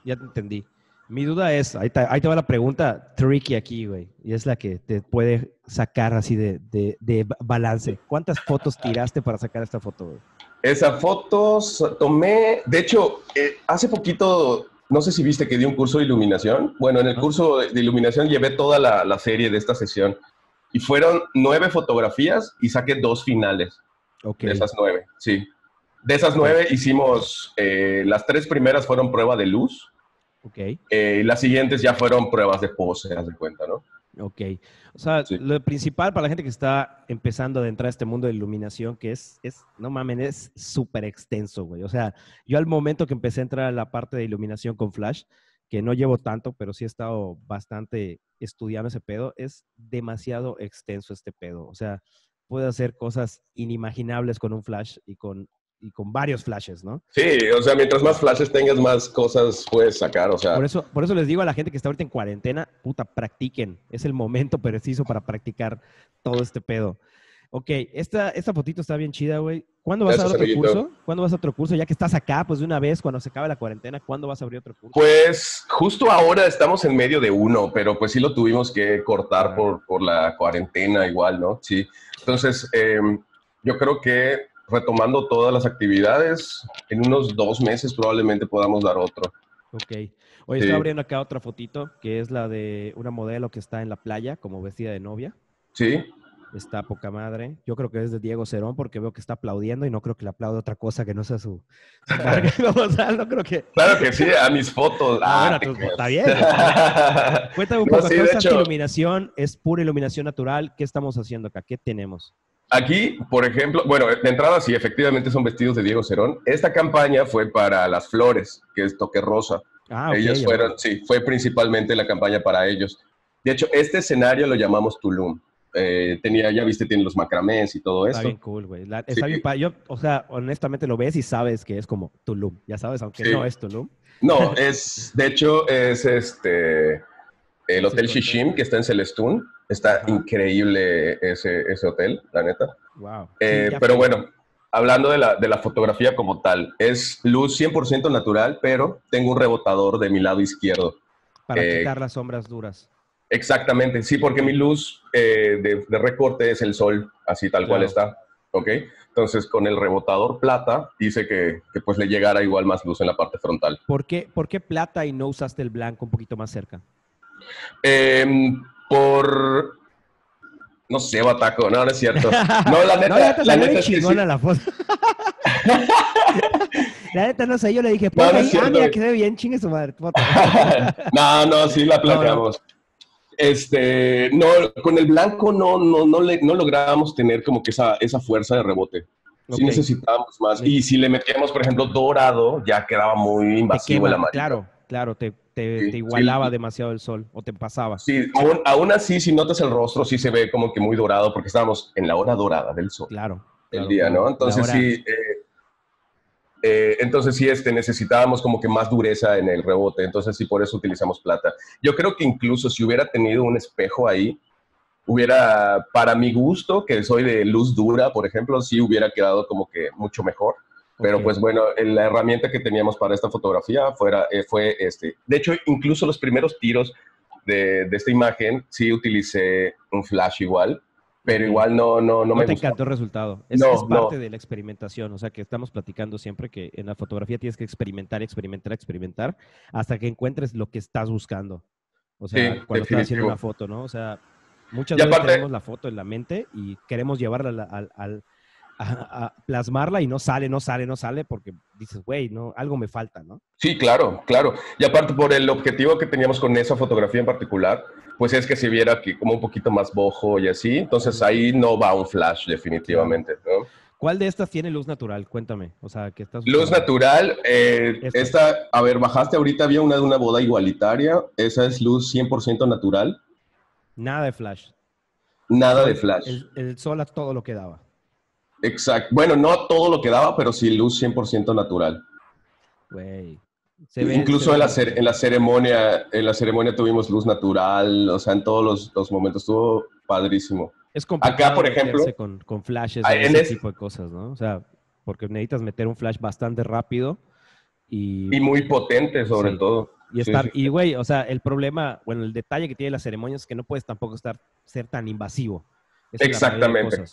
ya te entendí. Mi duda es, ahí te, ahí te va la pregunta tricky aquí, güey, y es la que te puede sacar así de, de, balance. ¿Cuántas fotos tiraste para sacar esta foto, güey? Esa foto tomé, de hecho, eh, hace poquito no sé si viste que di un curso de iluminación. Bueno, en el curso de iluminación llevé toda la, serie de esta sesión y fueron nueve fotografías y saqué dos finales. De esas nueve, sí. De esas nueve hicimos, eh, las tres primeras fueron prueba de luz. Ok. Eh, y las siguientes ya fueron pruebas de pose, haz de cuenta, ¿no? Ok. O sea, lo principal para la gente que está empezando a entrar a este mundo de iluminación, que es, es no mames, es súper extenso, güey. O sea, yo al momento que empecé a entrar a la parte de iluminación con flash, que no llevo tanto, pero sí he estado bastante estudiando ese pedo, es demasiado extenso este pedo. O sea, puedo hacer cosas inimaginables con un flash y con y con varios flashes, ¿no? Sí, o sea, mientras más flashes tengas, más cosas puedes sacar, o sea. Por eso, por eso les digo a la gente que está ahorita en cuarentena, puta, practiquen. Es el momento preciso para practicar todo este pedo. Ok, esta, esta fotito está bien chida, güey. ¿Cuándo vas a abrir otro curso? ¿Cuándo vas a otro curso? Ya que estás acá, pues de una vez, cuando se acabe la cuarentena, ¿cuándo vas a abrir otro curso? Pues justo ahora estamos en medio de uno, pero pues sí lo tuvimos que cortar por, por la cuarentena igual, ¿no? Sí. Entonces, em, yo creo que retomando todas las actividades, en unos dos meses probablemente podamos dar otro. Ok. Hoy estoy abriendo acá otra fotito, que es la de una modelo que está en la playa, como vestida de novia. Sí. Está poca madre. Yo creo que es de Diego Cerón porque veo que está aplaudiendo y no creo que le aplaude otra cosa que no sea su... [LAUGHS] [LAUGHS] no creo que... Claro que sí, a mis fotos. Ah, está bien. [LAUGHS] Cuéntame un poco, esta iluminación es pura iluminación natural. ¿Qué estamos haciendo acá? ¿Qué tenemos? Aquí, por ejemplo, bueno, de entrada sí, efectivamente son vestidos de Diego Cerón. Esta campaña fue para las flores, que es toque rosa. Ah, ellos fueron, sí, fue principalmente la campaña para ellos. De hecho, este escenario lo llamamos Tulum. Eh, tenía, ya viste, tiene los macramés y todo eso. Está bien cool, güey. Bien, yo, o sea, honestamente lo ves y sabes que es como Tulum, ya sabes, aunque no es Tulum. No, [LAUGHS] es, de hecho, es este, El Hotel Sí, Shishim, que está en Celestún. Está Ajá. increíble ese, ese hotel, la neta. Wow. Eh, pero bueno, hablando de la, de la fotografía como tal, es luz 100% natural, pero tengo un rebotador de mi lado izquierdo. Para eh, quitar las sombras duras. Exactamente, sí, porque mi luz eh, de, de recorte es el sol, así tal cual Claro. está, ¿ok? Entonces, con el rebotador plata, hice que, que, pues le llegara igual más luz en la parte frontal. ¿Por qué, ¿Por qué plata y no usaste el blanco un poquito más cerca? Eh, por... No sé, Bataco, no, no es cierto. No, la [LAUGHS] neta, no, la neta, la es que sí. chingona la foto. [LAUGHS] la neta, no sé, yo le dije, No, ponle no ahí, ah, mira que se ve bien, chingue su madre. [LAUGHS] no, no, sí la planeamos. Este, no, con el blanco no, no, no, le, no lográbamos tener como que esa, esa fuerza de rebote. Sí Ok. necesitábamos más. Y si le metíamos, por ejemplo, dorado, ya quedaba muy invasivo el quema, amarillo. claro, claro, te, te, Sí, te sí. igualaba demasiado el sol o te pasaba. Sí, aún, aún así, si notas el rostro, sí se ve como que muy dorado, porque estábamos en la hora dorada del sol, Claro. claro, día, ¿no? Entonces sí, eh, eh, entonces sí, este, necesitábamos como que más dureza en el rebote, entonces sí, por eso utilizamos plata. Yo creo que incluso si hubiera tenido un espejo ahí, hubiera, para mi gusto, que soy de luz dura, por ejemplo, sí hubiera quedado como que mucho mejor. Pero Ok. pues bueno, en la herramienta que teníamos para esta fotografía fuera, eh, fue este. De hecho, incluso los primeros tiros de, de esta imagen sí utilicé un flash igual, pero igual no, no, no, No, me te gustó. encantó el resultado. Es, No, es parte no. de la experimentación. O sea, que estamos platicando siempre que en la fotografía tienes que experimentar, experimentar, experimentar hasta que encuentres lo que estás buscando. O sea, Sí, cuando estás haciendo definitivo. una foto, ¿no? O sea, muchas Y veces aparte- tenemos la foto en la mente y queremos llevarla al, al- al- a, a plasmarla y no sale, no sale, no sale porque dices, güey, no, algo me falta, ¿no? Sí, claro, claro. Y aparte por el objetivo que teníamos con esa fotografía en particular, pues es que se viera que como un poquito más bojo y así. Entonces ahí no va un flash definitivamente, ¿no? ¿Cuál de estas tiene luz natural? Cuéntame. O sea, que estás Luz natural, eh, Esta. esta, a ver, bajaste ahorita, había una de una boda igualitaria, esa es luz 100% natural, Nada de flash. nada de flash. El, el sol a todo lo que daba. Exacto. Bueno, no todo lo que daba, pero sí luz 100% natural. Güey. Ve- Incluso ve en la, cer- en la ceremonia, en la ceremonia tuvimos luz natural, o sea, en todos los, los momentos estuvo padrísimo. Es complicado por meterse ejemplo, con, con flashes ah, y ese es- tipo de cosas, ¿no? O sea, porque necesitas meter un flash bastante rápido y, Y muy potente sobre Sí. todo. y estar, sí. y güey, o sea, el problema, bueno, el detalle que tiene la ceremonia es que no puedes tampoco estar, ser tan invasivo. Es Exactamente.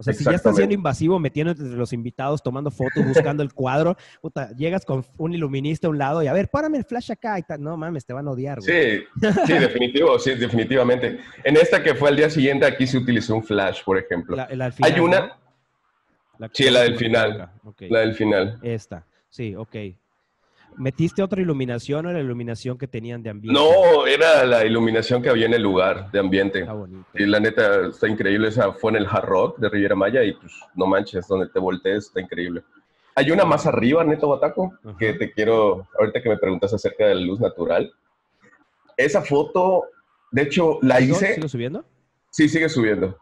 O sea, si ya estás siendo invasivo, metiéndote entre los invitados, tomando fotos, buscando el cuadro, puta, llegas con un iluminista a un lado y a ver, párame el flash acá y tal. No mames, te van a odiar, güey. Sí, sí, definitivo, sí, definitivamente. En esta que fue al día siguiente, aquí se utilizó un flash, por ejemplo. La, Hay una- ¿no? La Sí, la del final. La del final. Esta, sí, ok. ¿Metiste otra iluminación o la iluminación que tenían de ambiente? No, era la iluminación que había en el lugar de ambiente. Está bonito. Y la neta está increíble. Esa fue en el Hard Rock de Riviera Maya y pues no manches, donde te voltees está increíble. Hay una más arriba, Neto Bataco, que te quiero, ahorita que me preguntas acerca de la luz natural. Esa foto, de hecho, la ¿Sigo- hice. ¿Sigo subiendo? Sí, sigue subiendo.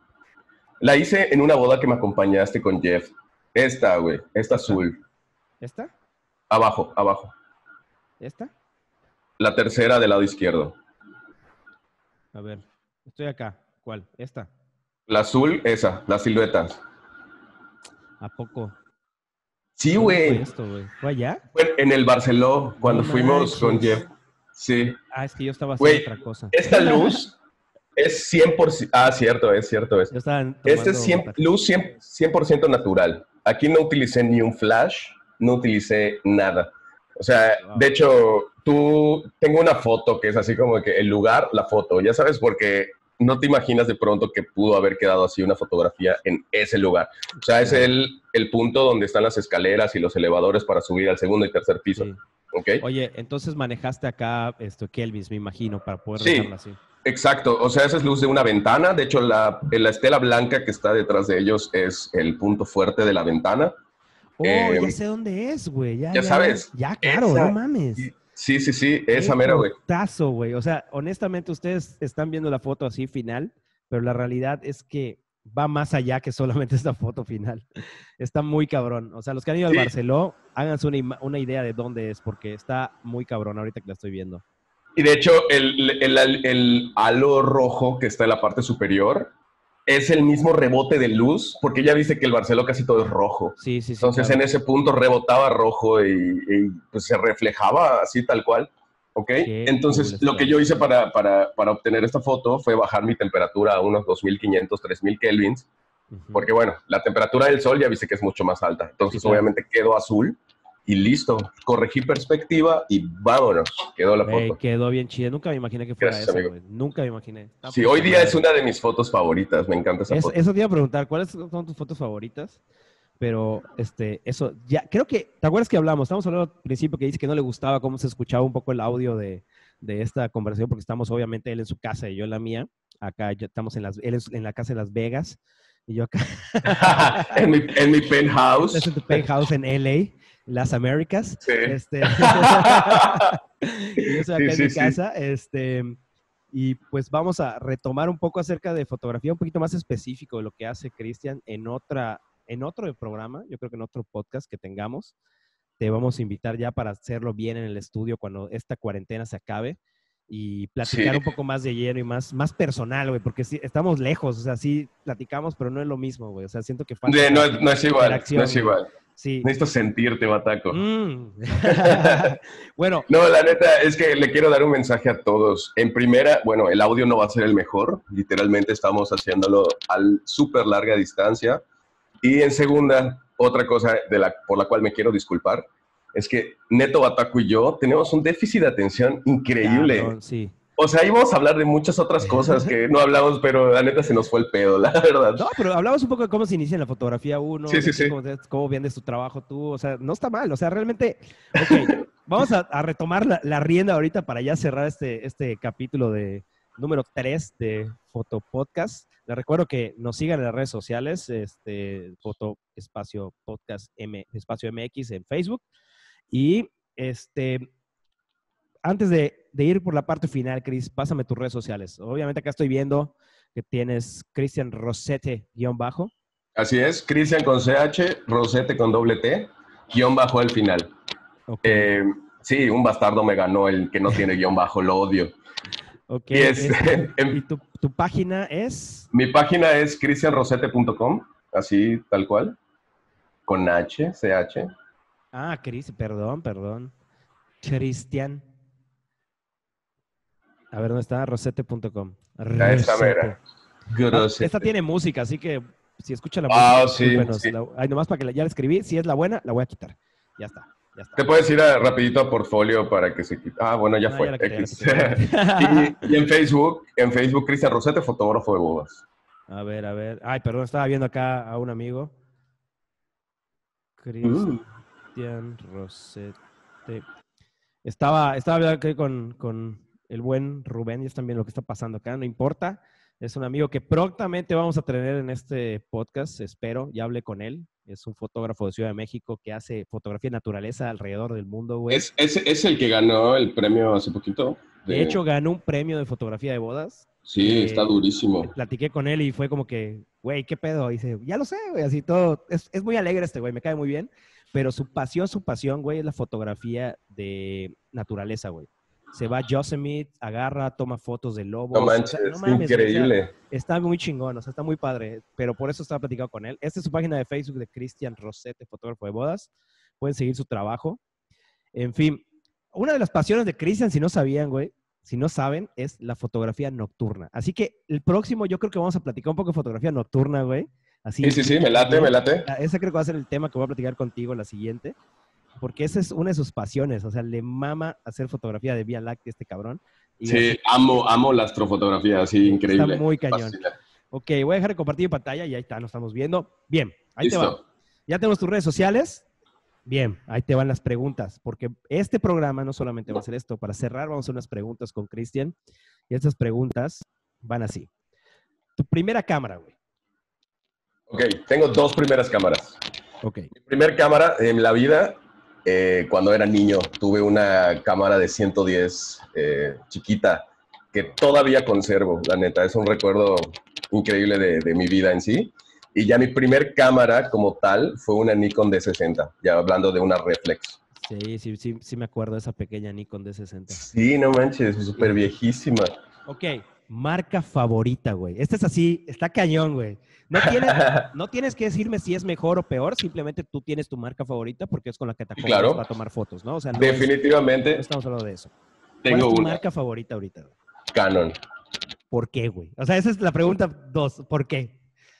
La hice en una boda que me acompañaste con Jeff. Esta, güey, esta azul. ¿Esta? Abajo, abajo. ¿Esta? La tercera del lado izquierdo. A ver, estoy acá. ¿Cuál? ¿Esta? La azul, esa, las siluetas. ¿A poco? Sí, ¿Dónde fue güey. ¿Fue allá? Fue en el Barceló, cuando No fuimos con. Jeff. Sí. Ah, es que yo estaba haciendo otra cosa. Esta [LAUGHS] luz es 100%. Ah, cierto, es cierto. Es. Esta es tomando 100 otra- luz 100%, 100% natural. Aquí no utilicé ni un flash, no utilicé nada. O sea, Wow. de hecho, tú tengo una foto que es así como que el lugar, la foto, ya sabes, porque no te imaginas de pronto que pudo haber quedado así una fotografía en ese lugar. O sea, es el, el punto donde están las escaleras y los elevadores para subir al segundo y tercer piso. Sí. Oye, entontonces manejaste acá esto Kelvis, me imagino, para poder Sí. así. Exacto, o sea, esa es luz de una ventana. De hecho, la, la estela blanca que está detrás de ellos es el punto fuerte de la ventana. Oh, Eh, ya sé dónde es, güey. Ya, ya sabes. Ya, claro, Esa- no mames. Sí, sí, sí, esa mera, güey. putazo, güey. O sea, honestamente, ustedes están viendo la foto así final, pero la realidad es que va más allá que solamente [LAUGHS] esta foto final. Está muy cabrón. O sea, los que han ido al. Barceló, háganse una, una idea de dónde es, porque está muy cabrón ahorita que la estoy viendo. Y de hecho, el, el, el, halo rojo que está en la parte superior es el mismo rebote de luz, porque ya dice que el Barceló casi todo es rojo. Sí, sí, sí. Entonces en ese punto rebotaba rojo y, pues se reflejaba así tal cual. ¿Ok? Entonces lo que yo hice para, para, para, obtener esta foto fue bajar mi temperatura a unos 2500, 3000 kelvins, porque bueno, la temperatura del sol ya viste que es mucho más alta. Entonces obviamente quedó azul y listo. Corregí perspectiva y vámonos. Quedó la foto. quedó bien chida. Nunca me imaginé que fuera eso. Nunca me imaginé. sí, hoy día es una de mis fotos favoritas. Me encanta esa foto. Eso te iba a preguntar, ¿cuáles son tus fotos favoritas? Pero, este, eso, ya, creo que, ¿te acuerdas que hablamos? Estamos hablando al principio que dice que no le gustaba cómo se escuchaba un poco el audio de, de esta conversación, porque estamos obviamente él en su casa y yo en la mía. Acá ya estamos en las, él en la casa de Las Vegas y yo acá. [LAUGHS] en, mi, en mi penthouse. [LAUGHS] Es en tu penthouse en LA las Américas. Sí. Este, [LAUGHS] yo soy acá en mi casa. Este, y pues vamos a retomar un poco acerca de fotografía, un poquito más específico de lo que hace Cristian en, otra, en otro programa, yo creo que en otro podcast que tengamos. Te vamos a invitar ya para hacerlo bien en el estudio cuando esta cuarentena se acabe y platicar un poco más de lleno y más, más personal, güey, porque sí, estamos lejos, o sea, sí platicamos, pero no es lo mismo, güey, o sea, siento que falta... no, no, es igual, no es igual. Sí. Necesito sentirte, Bataco. Mm. [LAUGHS] bueno. No, la neta es que le quiero dar un mensaje a todos. En primera, bueno, el audio no va a ser el mejor. Literalmente estamos haciéndolo al súper larga distancia. Y en segunda, otra cosa de la, por la cual me quiero disculpar es que Neto Bataco y yo tenemos un déficit de atención increíble. sí. O sea, íbamos a hablar de muchas otras cosas que no hablamos, pero la neta se nos fue el pedo, la verdad. No, pero hablamos un poco de cómo se inicia en la fotografía uno, sí, sí, sí. Cómo, cómo, vienes tu trabajo tú, o sea, no está mal, o sea, realmente, ok, [LAUGHS] vamos a, retomar la, rienda ahorita para ya cerrar este, este capítulo de número 3 de Fotopodcast. Les recuerdo que nos sigan en las redes sociales, este, Foto Espacio Podcast M, Espacio MX en Facebook. Y este, antes de, ir por la parte final, Cris, pásame tus redes sociales. Obviamente acá estoy viendo que tienes Cristian Rosete guion bajo. Así es, Cristian con CH, Rosete con doble T, guion bajo al final. Eh, sí, un bastardo me ganó el que no tiene guion bajo, lo odio. Ok. Y, este, [LAUGHS] tu, página es? Mi página es cristianrosete.com, así tal cual, con H, CH. Ah, Cris, perdón, perdón. Cristian. A ver, ¿dónde está? Rosete.com. Esta tiene música, así que si escucha la ah, música, sí, sí. nomás para que la, ya la escribí. Si es la buena, la voy a quitar. Ya está. Ya está. Te puedes ir a, rapidito a portfolio para que se quite. Ah, bueno, ya fue. [LAUGHS] y, en Facebook, en Facebook, Cristian Rosete, fotógrafo de bodas. A ver, a ver. Ay, perdón, estaba viendo acá a un amigo. Cristian uh. Rosete. Estaba, estaba aquí con, con el buen Rubén, y es también lo que está pasando acá, no importa. Es un amigo que prontamente vamos a tener en este podcast, espero, ya hablé con él. Es un fotógrafo de Ciudad de México que hace fotografía de naturaleza alrededor del mundo, güey. ¿Es, es, el que ganó el premio hace poquito? De... hecho, ganó un premio de fotografía de bodas. Sí, está durísimo. Platiqué con él y fue como que, güey, ¿qué pedo? Y dice, ya lo sé, güey, así todo. Es, es muy alegre este güey, me cae muy bien. Pero su pasión, su pasión, güey, es la fotografía de naturaleza, güey se va a Yosemite, agarra, toma fotos de lobos. No manches, increíble. está muy chingón, o sea, está muy padre, pero por eso estaba platicando con él. Esta es su página de Facebook de Cristian Rosete, fotógrafo de bodas. Pueden seguir su trabajo. En fin, una de las pasiones de Cristian, si no sabían, güey, si no saben, es la fotografía nocturna. Así que el próximo yo creo que vamos a platicar un poco de fotografía nocturna, güey. Así, sí, sí, sí, me late, me late. Ese creo que va a ser el tema que voy a platicar contigo la siguiente porque esa es una de sus pasiones, o sea, le mama hacer fotografía de Vía Láctea este cabrón. sí, amo, amo la astrofotografía, sí, increíble. Está muy cañón. Ok, voy a dejar de compartir pantalla y ahí está, nos estamos viendo. Bien, ahí te va. Ya tenemos tus redes sociales. Bien, ahí te van las preguntas, porque este programa no solamente va a ser esto, para cerrar vamos a hacer unas preguntas con Cristian y estas preguntas van así. Tu primera cámara, güey. Ok, tengo dos primeras cámaras. Ok. Mi primera cámara en la vida eh, cuando era niño tuve una cámara de 110 eh, chiquita que todavía conservo, la neta, es un recuerdo increíble de, mi vida en sí. Y ya mi primer cámara como tal fue una Nikon D60, ya hablando de una reflex. Sí, sí, sí, sí me acuerdo de esa pequeña Nikon D60. Sí, no manches, súper viejísima. Ok, marca favorita, güey. Esta es así, está cañón, güey. No tienes, [LAUGHS] no tienes que decirme si es mejor o peor, simplemente tú tienes tu marca favorita porque es con la que te acompañas Claro. para tomar fotos, ¿no? O sea, no, es- Definitivamente no estamos hablando de eso. ¿Cuál tengo es tu una marca favorita ahorita? güey? Canon. ¿Por qué, güey? O sea, esa es la pregunta dos. ¿Por qué?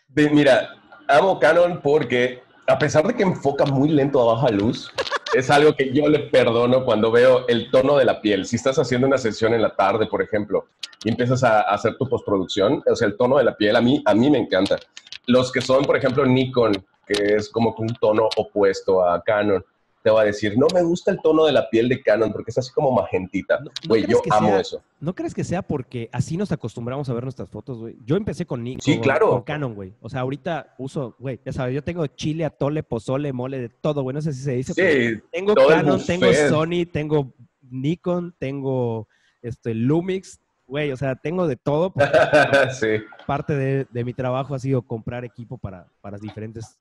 De- mira, amo Canon porque a pesar de que enfoca muy lento a baja luz, es algo que yo le perdono cuando veo el tono de la piel. Si estás haciendo una sesión en la tarde, por ejemplo, y empiezas a hacer tu postproducción, o sea, el tono de la piel a mí, a mí me encanta. Los que son, por ejemplo, Nikon, que es como un tono opuesto a Canon, te va a decir, no me gusta el tono de la piel de Canon porque es así como magentita. No- no Güey, yo que amo sea- eso. ¿No crees que sea porque así nos acostumbramos a ver nuestras fotos, güey? Yo empecé con Nikon. Sí, claro. Con Canon, güey. O sea, ahorita uso, güey, ya sabes, yo tengo chile, atole, pozole, mole, de todo, güey. No sé si se dice. Sí, Tengo Canon, tengo. Sony, tengo Nikon, tengo este, Lumix, güey. O sea, tengo de todo. [LAUGHS] sí. parte de, de mi trabajo ha sido comprar equipo para, para diferentes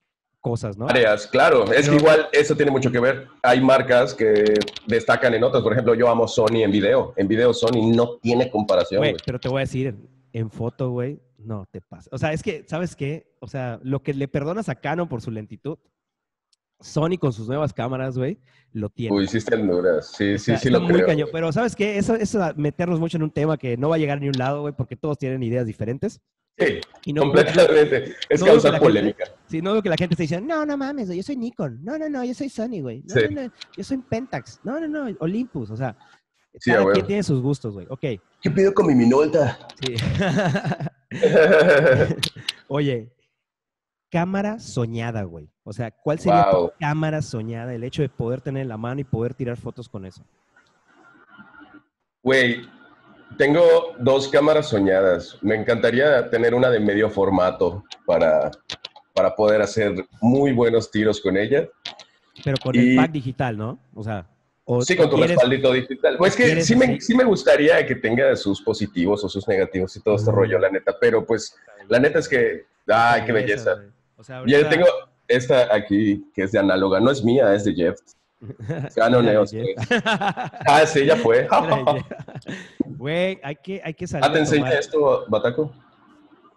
cosas, ¿no? áreas, claro. Es que igual eso tiene mucho que ver. Hay marcas que destacan en otras. Por ejemplo, yo amo Sony en video. En video Sony no tiene comparación. Güey, pero te voy a decir, en foto, güey, no te pasa. O sea, es que, ¿sabes qué? O sea, lo que le perdonas a Canon por su lentitud, Sony con sus nuevas cámaras, güey, lo tiene. Uy, sí están duras. Sí, O sí, sea, sí está lo muy creo. cañón. Pero ¿sabes qué? Eso es meternos mucho en un tema que no va a llegar a ni un lado, güey, porque todos tienen ideas diferentes. Sí, Y no, completamente. Es no causar gente- polémica. Sí, no veo que la gente se dice, no, no mames, yo soy Nikon. No, no, no, yo soy Sony, güey. No, Sí. no, no, yo soy Pentax. No, no, no, Olympus. O sea, Sí, cada quien tiene sus gustos, güey. Ok, ¿Qué pido con mi Minolta? sí. [LAUGHS] Oye, cámara soñada, güey. O sea, ¿cuál sería Wow. tu cámara soñada? El hecho de poder tener en la mano y poder tirar fotos con eso. Güey, tengo dos cámaras soñadas. Me encantaría tener una de medio formato para, para poder hacer muy buenos tiros con ella. Pero con Y- el pack digital, ¿no? O sea, o Sí, con tu quieres- respaldito digital. Pues que quieres sí me, sí me gustaría que tenga sus positivos o sus negativos y todo este rollo, la neta. Pero pues, la neta es que, ay, qué belleza. O sea, tengo esta aquí, que es de análoga. No es mía, es de Jeff. De EOS Jeff. Ah, sí, ya fue. [LAUGHS] Güey, hay que, hay que salir Ah, ¿te esto, Bataco?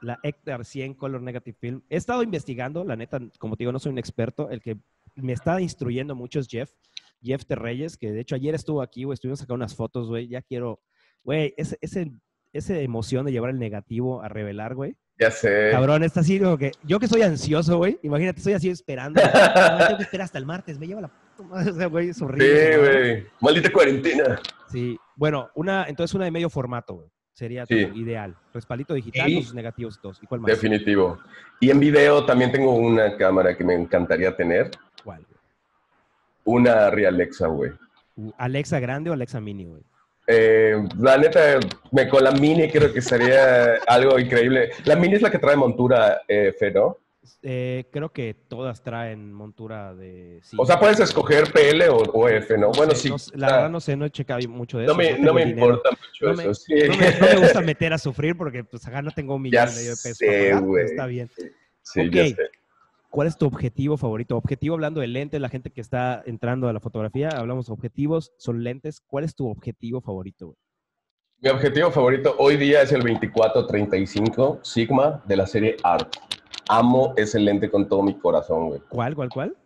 la Hector 100 Color Negative Film. He estado investigando, la neta, como te digo, no soy un experto. El que me está instruyendo mucho es Jeff, Jeff Terreyes, que de hecho ayer estuvo aquí, güey, estuvimos sacando unas fotos, güey. Ya quiero, güey, ese, ese, esa emoción de llevar el negativo a revelar, güey. Ya sé. Cabrón, está así como que yo que soy ansioso, güey. Imagínate, estoy así esperando. [LAUGHS] Tengo que esperar hasta el martes, me lleva la madre, [LAUGHS] o sea, güey, es horrible. Sí, güey. Maldita cuarentena. Sí, bueno, una, entonces una de medio formato, güey. Sería tu ideal. Respaldito digital Y- sus negativos y todos. ¿Y cuál más? Definitivo. Y en video también tengo una cámara que me encantaría tener. ¿Cuál? güey? Una Realexa, güey. Uh, ¿Alexa grande o Alexa mini, güey? Eh, la neta, me, con la Mini creo que sería [LAUGHS] algo increíble. La Mini es la que trae montura F, ¿no? Eh, creo que todas traen montura de... sí. O sea, puedes escoger PL o, o F, ¿no? No Bueno, sé, sí. no la verdad no sé, no he checado mucho de eso. no me, no importa mucho No me- eso. Sí. Me, me [LAUGHS] gusta meter a sufrir porque pues acá no tengo un millón Ya medio de pesos. sé, güey. Está bien. Sí, ya Ok. sé. ¿Cuál es tu objetivo favorito? Objetivo hablando de lentes, la gente que está entrando a la fotografía, hablamos de objetivos, son lentes. ¿Cuál es tu objetivo favorito? güey? Mi objetivo favorito hoy día es el 2435 Sigma de la serie Art. Amo ese lente con todo mi corazón, güey. ¿Cuál, cuál, cuál?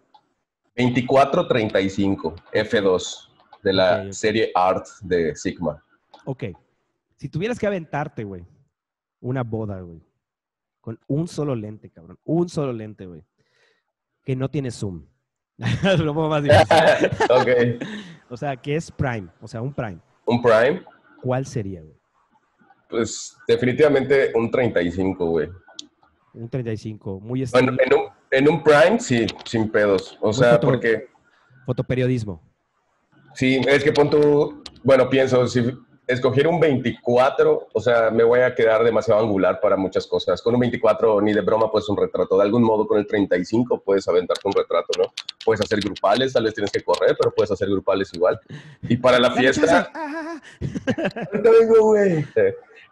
2435 F2 de la serie Art de Sigma. Ok. Si tuvieras que aventarte, güey, una boda, güey, con un solo lente, cabrón, un solo lente, güey, que no tiene zoom. [LAUGHS] Lo pongo más difícil. [LAUGHS] ok. O sea, que es prime, o sea, un prime. Un Prime, ¿Cuál sería, güey? pues definitivamente un 35, güey. Un 35, muy estilo, Bueno, en un, en un Prime, sí, sin pedos. O sea, foto- porque fotoperiodismo. sí, es que pon tu, bueno, pienso, si escogiera un 24, o sea, me voy a quedar demasiado angular para muchas cosas. Con un 24 ni de broma puedes un retrato. De algún modo con el 35 puedes aventarte un retrato, ¿no? Puedes hacer grupales, tal vez tienes que correr, pero puedes hacer grupales igual. Y para la fiesta... Ah, Ahorita vengo, güey. [LAUGHS]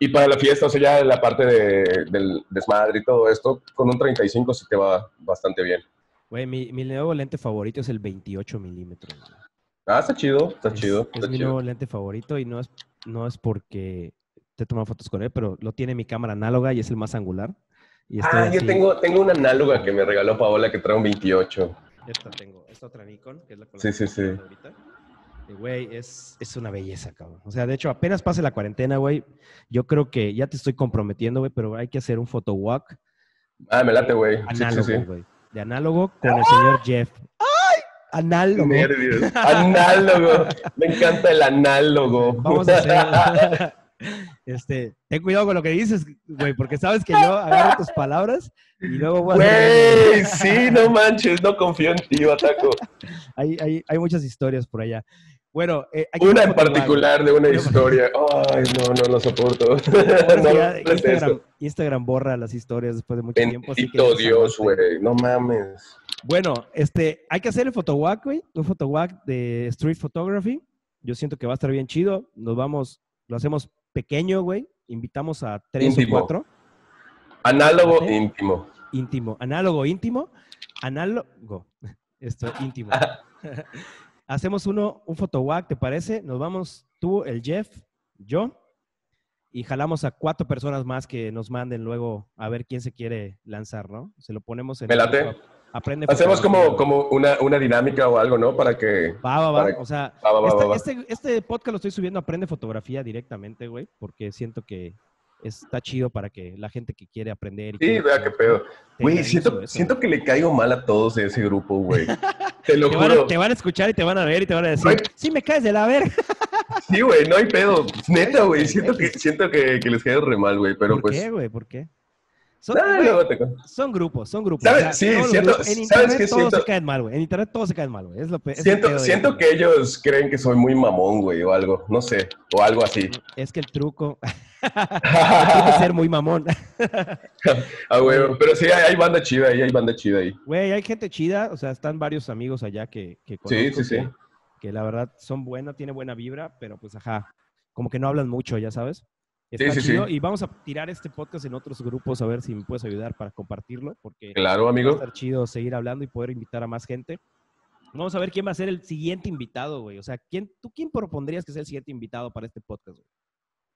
Y para la fiesta, o sea, ya la parte de- del desmadre y todo esto, con un 35 sí te va bastante bien. Güey, mi, mi nuevo lente favorito es el 28 milímetros. Ah, está chido, está Es, chido. es está mi chido. nuevo lente favorito y no es, no es porque te toman fotos con él, pero lo tiene mi cámara análoga y es el más angular. Y Ah, yo tengo, tengo una análoga que me regaló Paola que trae un 28. Esta tengo, esta otra Nikon, que es la Sí, que sí, sí. grabando ahorita. Güey, es, es una belleza, cabrón. O sea, de hecho, apenas pase la cuarentena, güey, yo creo que ya te estoy comprometiendo, güey, pero hay que hacer un photo walk Ah, me late, güey. Sí, sí, análogo, sí. güey. De análogo con el señor Jeff. ¡Ay! Análogo. Nervios. Análogo. Me encanta el análogo. Vamos a hacer. [LAUGHS] este, ten cuidado con lo que dices, güey, porque sabes que yo agarro tus palabras y luego voy a Güey, sí, no manches, no confío en ti, Bataco. hay, hay, hay muchas historias por allá. Bueno, eh, Una en particular de una historia. [LAUGHS] Ay, no, no lo soporto. Bueno, [LAUGHS] No, ya no es Instagram, borra las historias después de mucho tiempo. Bendito Dios, güey. No mames. Bueno, este, hay que hacer el photowalk, güey. Un photowalk de street photography. Yo siento que va a estar bien chido. Nos vamos, lo hacemos pequeño, güey. Invitamos a tres Íntimo. o cuatro. Análogo Fíjate. íntimo. Íntimo. Análogo íntimo. Análogo. [LAUGHS] Esto, íntimo. [LAUGHS] Hacemos uno, un photowalk, ¿te parece? Nos vamos tú, el Jeff, yo. Y jalamos a cuatro personas más que nos manden luego a ver quién se quiere lanzar, ¿no? Se lo ponemos en Me el late. Aprende Hacemos como, como una, una dinámica o algo, ¿no? Para que. Va, va, va. para- O sea, Va, va, va, este, va, este- este podcast lo estoy subiendo Aprende Fotografía directamente, güey, porque siento que está chido para que la gente que quiere aprender. y Sí, quiere vea qué pedo. Güey, siento, siento que le caigo mal a todos de ese grupo, güey. [LAUGHS] Te lo Te van, a, juro. te van a escuchar y te van a ver y te van a decir, Ay. sí, me caes de la verga. [LAUGHS] Sí, güey, no hay pedo. Neta, güey. [LAUGHS] Siento que, siento que, que les caigo re mal, güey. Pero ¿Por pues. qué, güey? ¿Por qué? Son, grupos, son grupos. ¿Sabes? Sí, todos los siento- en ¿sabes internet todos siento? se caen mal, güey. En internet todos se caen mal, güey. Es lo pe- es el Siento, que ellos creen que soy muy mamón, güey, o algo. No sé. O algo así. Es que el truco... [LAUGHS] Hay que ser muy mamón. ah, güey. Pero sí, hay, hay banda chida ahí, hay banda chida ahí. Güey, hay gente chida, o sea, están varios amigos allá que, que Sí, conozco sí, sí. que, que la verdad son buenos, tiene buena vibra, pero pues ajá, como que no hablan mucho, ya sabes. Está sí, sí. chido y vamos a tirar este podcast en otros grupos a ver si me puedes ayudar para compartirlo, porque Claro, va a amigo. estar chido seguir hablando y poder invitar a más gente. Vamos a ver quién va a ser el siguiente invitado, güey. O sea, ¿quién, ¿tú quién propondrías que sea el siguiente invitado para este podcast, güey?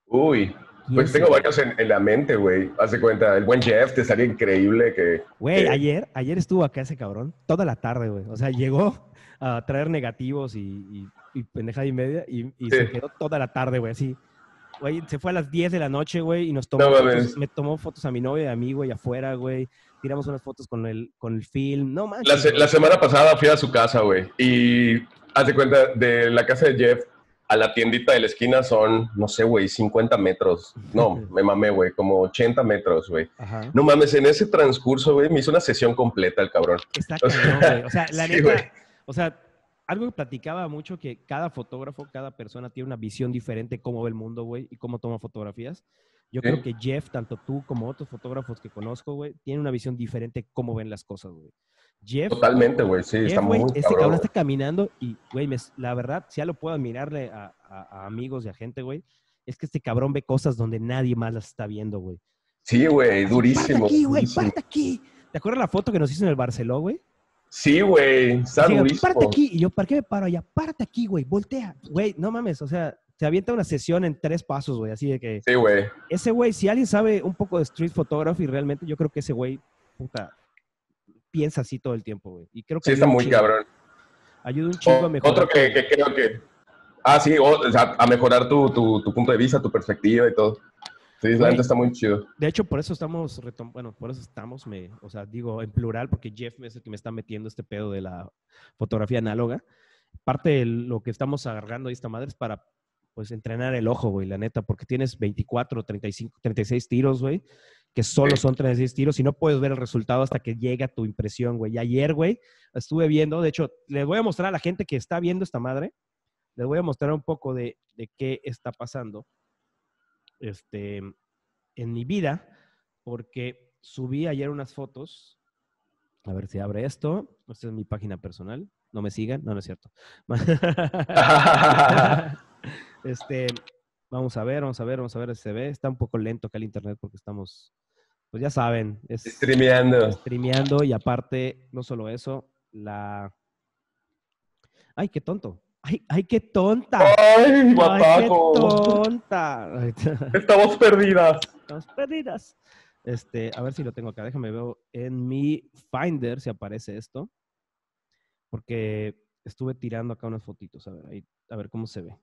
Uy, ¿Quién pues tengo varios en, en la mente, güey. Hace cuenta, el buen Jeff te estaría increíble que. Güey, Eh. ayer, ayer estuvo acá ese cabrón, toda la tarde, güey. O sea, llegó a traer negativos y, y, y pendejada y media y, y se Sí. quedó toda la tarde, güey, así. Güey, se fue a las 10 de la noche, güey, y nos tomó No fotos, me tomó fotos a mi novia y a mí, güey, afuera, güey. Tiramos unas fotos con el, con el film. No manches. La, se- güey. la semana pasada fui a su casa, güey. Y haz de cuenta, de la casa de Jeff a la tiendita de la esquina son, no sé, güey, 50 metros. No, [LAUGHS] me mamé, güey, como 80 metros, güey. No mames, en ese transcurso, güey, me hizo una sesión completa el cabrón. Está cañón, güey. O sea, [LAUGHS] la sí, neta, o sea, algo que platicaba mucho que cada fotógrafo, cada persona tiene una visión diferente de cómo ve el mundo, güey, y cómo toma fotografías. Yo Sí. creo que Jeff, tanto tú como otros fotógrafos que conozco, güey, tienen una visión diferente de cómo ven las cosas, güey. Jeff, Totalmente, güey, sí, Jeff, está güey, muy este cabrón. cabrón está caminando y, güey, la verdad, si ya lo puedo admirarle a, a- a amigos y a gente, güey, es que este cabrón ve cosas donde nadie más las está viendo, güey. Sí, güey, Parte durísimo. aquí, güey, parte aquí. ¿Te acuerdas la foto que nos hizo en el Barceló, güey? Sí, güey, está durísimo. Aquí. Y yo, ¿para qué me paro allá? Párate aquí, güey. Voltea. Güey, no mames. O sea, se avienta una sesión en tres pasos, güey. Así de que Sí, güey. ese güey, si alguien sabe un poco de street photography, realmente yo creo que ese güey, puta, piensa así todo el tiempo, güey. Y creo que Sí, está muy cabrón. Ayuda un chingo a O- mejorar. Otro que, que creo que. Ah, sí, o, o sea, a mejorar tu, tu, tu punto de vista, tu perspectiva y todo. Sí, la Güey. neta está muy chido. De hecho, por eso estamos, bueno, por eso estamos, me, o sea, digo en plural, porque Jeff es el que me está metiendo este pedo de la fotografía análoga. Parte de lo que estamos agarrando ahí esta madre es para, pues, entrenar el ojo, güey, la neta, porque tienes 24, 35, 36 tiros, güey, que solo son 36 tiros y no puedes ver el resultado hasta que llega tu impresión, güey. Y ayer, güey, estuve viendo, de hecho, les voy a mostrar a la gente que está viendo esta madre, les voy a mostrar un poco de, de qué está pasando este, en mi vida, porque subí ayer unas fotos. A ver si abre esto. Esta es mi página personal. No me sigan. No, no es cierto. [LAUGHS] este, vamos a ver, vamos a ver, vamos a ver si se ve. Está un poco lento acá el internet porque estamos, pues ya saben, es Streameando. streameando y aparte, no solo eso, la... Ay, qué tonto. Ay, ay, qué tonta. ¡Ay, qué tonta. [LAUGHS] Estamos perdidas. Estamos perdidas. Este, a ver si lo tengo acá. Déjame ver en mi Finder si aparece esto. Porque estuve tirando acá unas fotitos. A ver, ahí, a ver cómo se ve.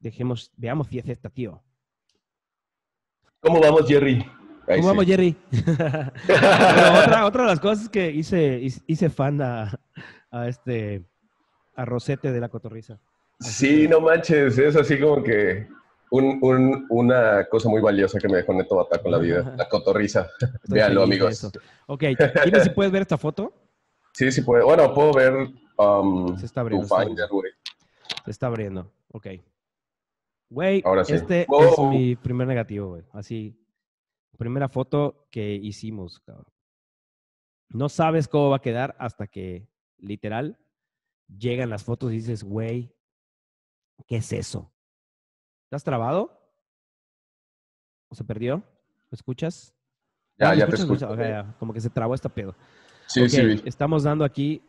Dejemos, veamos si es esta, tío. ¿Cómo vamos, Jerry? Ahí ¿Cómo sí. vamos, Jerry? [LAUGHS] Otra, otra de las cosas que hice, hice- hice fan a, a este a Rosete de la Cotorriza. Sí, no manches, es así como que un- un- una cosa muy valiosa que me dejó Neto Bataco en la vida, la cotorriza. [LAUGHS] Véanlo, amigos. Ok, dime si puedes ver esta foto. Sí, sí puedo. Bueno, puedo ver um, Se está abriendo, está Finder, güey. Se está abriendo. Ok. Güey, sí. este es mi primer negativo, güey. Así, primera foto que hicimos, cabrón. No sabes cómo va a quedar hasta que, literal, llegan las fotos y dices, güey, ¿qué es eso? ¿Estás trabado? ¿O se perdió? ¿Me escuchas? Ya, ¿me ya te escuchas? escucho. Ok, ya, como que se trabó esta pedo. Sí, Ok, sí. Estamos dando aquí.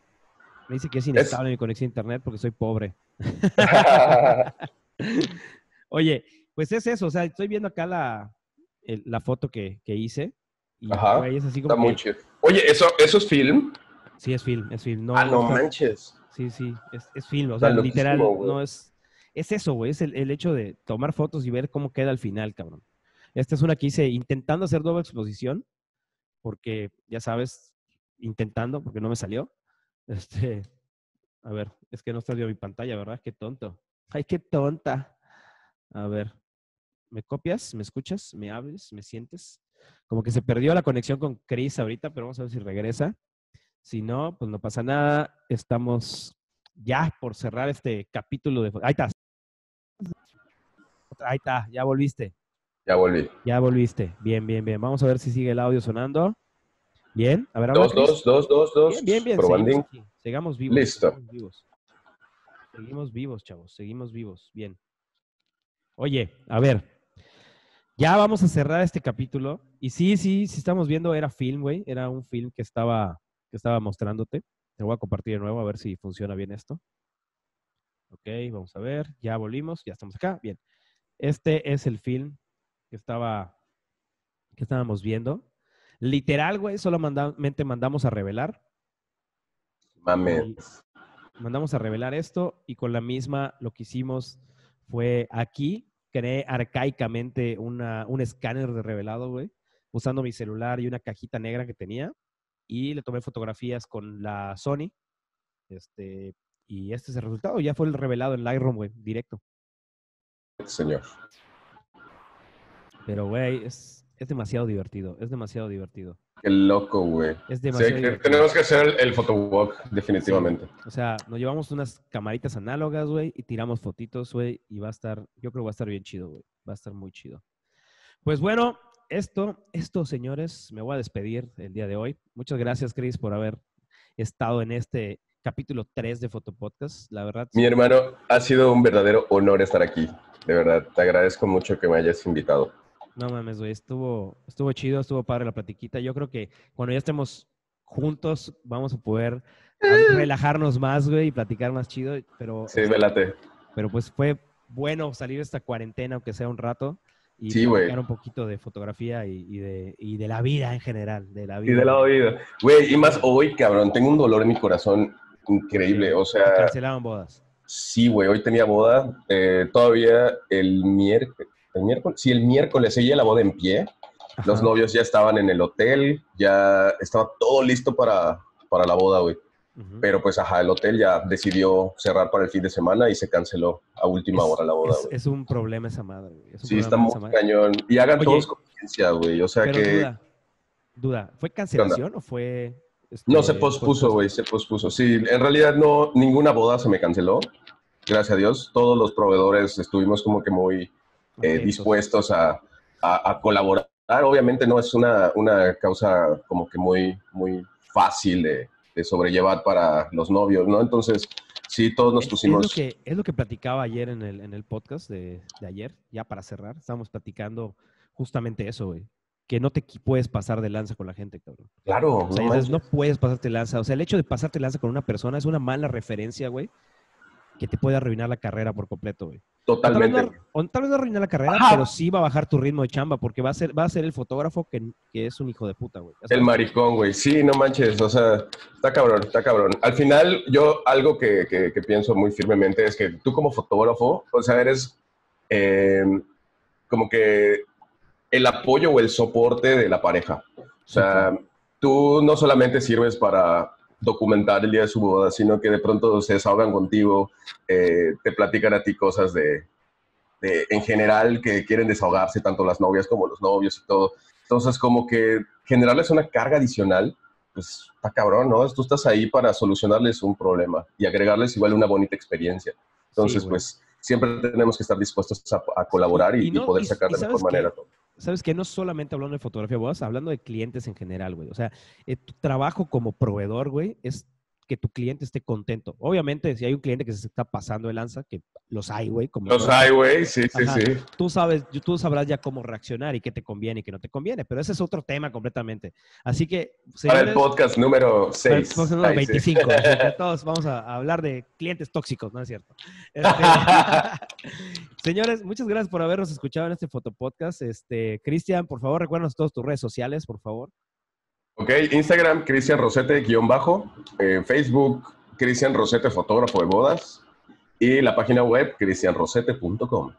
Me dice que es inestable mi conexión a internet porque soy pobre. [LAUGHS] [LAUGHS] Oye, pues es eso, o sea, estoy viendo acá la, el- la foto que, que hice. Y Ajá, güey, es así como Está muy chido. Oye, ¿eso, ¿eso es film? Sí, es film, es film. No, ah, no manches. Sí, sí, es, es film. O Está sea, literal, loquísimo, no es. Es eso, güey. Es el, el hecho de tomar fotos y ver cómo queda al final, cabrón. Esta es una que hice intentando hacer doble exposición, porque ya sabes, intentando, porque no me salió. Este, a ver, es que no viendo mi pantalla, ¿verdad? Qué tonto. Ay, qué tonta. A ver, ¿me copias? ¿Me escuchas? ¿Me hables? ¿Me sientes? Como que se perdió la conexión con Chris ahorita, pero vamos a ver si regresa. Si no, pues no pasa nada. Estamos ya por cerrar este capítulo de... Ahí estás. Ahí está, ya volviste. Ya volví. Ya volviste. Bien, bien, bien. Vamos a ver si sigue el audio sonando. Bien. A ver, Dos, dos, dos, dos, dos. Bien, bien, bien. Seguimos, aquí. Sigamos vivos. Listo. Seguimos vivos. Seguimos vivos, chavos. Seguimos vivos. Bien. Oye, a ver. Ya vamos a cerrar este capítulo. Y sí, sí, sí estamos viendo, era film, güey. Era un film que estaba, que estaba mostrándote. Te voy a compartir de nuevo a ver si funciona bien esto. Ok, vamos a ver. Ya volvimos, ya estamos acá. Bien. Este es el film que estaba, que estábamos viendo. Literal, güey, solamente mandamos a revelar. Mames. Mandamos a revelar esto y con la misma lo que hicimos fue aquí, creé arcaicamente una, un escáner de revelado, güey, usando mi celular y una cajita negra que tenía y le tomé fotografías con la Sony. Este, y este es el resultado, ya fue el revelado en Lightroom, güey, directo. Señor. Pero, güey, es, es demasiado divertido, es demasiado divertido. Qué loco, güey. Es Sí, demasiado divertido. tenemos que hacer el, el photowalk, definitivamente. O sea, nos llevamos unas camaritas análogas, güey, y tiramos fotitos, güey, y va a estar, yo creo que va a estar bien chido, güey. Va a estar muy chido. Pues bueno, esto, esto, señores, me voy a despedir el día de hoy. Muchas gracias, Chris, por haber estado en este capítulo 3 de Fotopodcast. La verdad, Mi hermano, ha sido un verdadero honor estar aquí. De verdad, te agradezco mucho que me hayas invitado. no mames, güey, estuvo, estuvo chido, estuvo padre la platiquita. Yo creo que cuando ya estemos juntos vamos a poder [LAUGHS] relajarnos más, güey, y platicar más chido, pero... Sí, velate. Pero pues fue bueno salir de esta cuarentena, aunque sea un rato, y Sí, un poquito de fotografía y, y de, y de la vida en general, de la Y vida. de la oída. Güey, y más hoy, cabrón, tengo un dolor en mi corazón increíble. O Se sea, cancelaban bodas. sí, güey, hoy tenía boda. eh, todavía el miércoles, el miércoles, sí, el miércoles seguía la boda en pie. Los Ajá. novios ya estaban en el hotel, ya estaba todo listo para, para la boda, güey. Pero pues, ajá, el hotel ya decidió cerrar para el fin de semana y se canceló a última Es- hora la boda, es, es un problema esa madre, güey. Es un Sí, está muy cañón. Y hagan Oye, todos conciencia, güey. O sea Pero que... duda, duda, ¿fue cancelación o fue...? No, se este, pospuso, güey, se pospuso. Sí, en realidad no, ninguna boda se me canceló. Gracias a Dios. Todos los proveedores estuvimos como que muy eh, dispuestos a, a- a colaborar. Obviamente no es una, una causa como que muy, muy fácil de, de sobrellevar para los novios, ¿no? Entonces, sí, todos nos Es- pusimos... Es lo que, es lo que platicaba ayer en el, en el podcast de, de ayer, ya para cerrar. Estábamos platicando justamente eso, güey. Que no te puedes pasar de lanza con la gente, cabrón. Claro, O sea, no no puedes pasarte lanza. O sea, el hecho de pasarte lanza con una persona es una mala referencia, güey. Que te puede arruinar la carrera por completo, güey. Totalmente. Tal vez, no, o tal vez no arruinar la carrera, Ajá. pero sí va a bajar tu ritmo de chamba porque va a ser, va a ser el fotógrafo que, que es un hijo de puta, güey. El maricón, güey. Sí, no manches. O sea, está cabrón, está cabrón. Al final, yo algo que, que- que pienso muy firmemente es que tú como fotógrafo, o sea, eres eh, como que el apoyo o el soporte de la pareja. O sea, tú no solamente sirves para documentar el día de su boda, sino que de pronto se desahogan contigo, eh, te platican a ti cosas de, de- en general que quieren desahogarse, tanto las novias como los novios y todo. Entonces, como que generarles una carga adicional, pues está cabrón, ¿no? Tú estás ahí para solucionarles un problema y agregarles igual una bonita experiencia. Entonces, Sí, pues siempre tenemos que estar dispuestos a, a colaborar y, Y no- y poder sacar y de mejor manera todo. Sabes que no solamente hablando de fotografía, bodas, hablando de clientes en general, güey. O sea, eh, tu trabajo como proveedor, güey, es que tu cliente esté contento. Obviamente, si hay un cliente que se está pasando de lanza, que los hay, güey, como Los hay, güey, sí, sí, Ajá. sí. tú sabes, tú sabrás ya cómo reaccionar y qué te conviene y qué no te conviene, pero ese es otro tema completamente. Así que, Para el señores, podcast número para el 6. podcast número 25, [LAUGHS] así que todos vamos a a hablar de clientes tóxicos, ¿no es cierto? Este, [LAUGHS] señores, muchas gracias por habernos escuchado en este fotopodcast. Este, Cristian, por favor, recuérdanos todas tus redes sociales, por favor. Ok, Instagram, Cristian Rosete, guion bajo. Eh, Facebook, Cristian Rosete, fotógrafo de bodas. Y la página web, cristianrosete.com.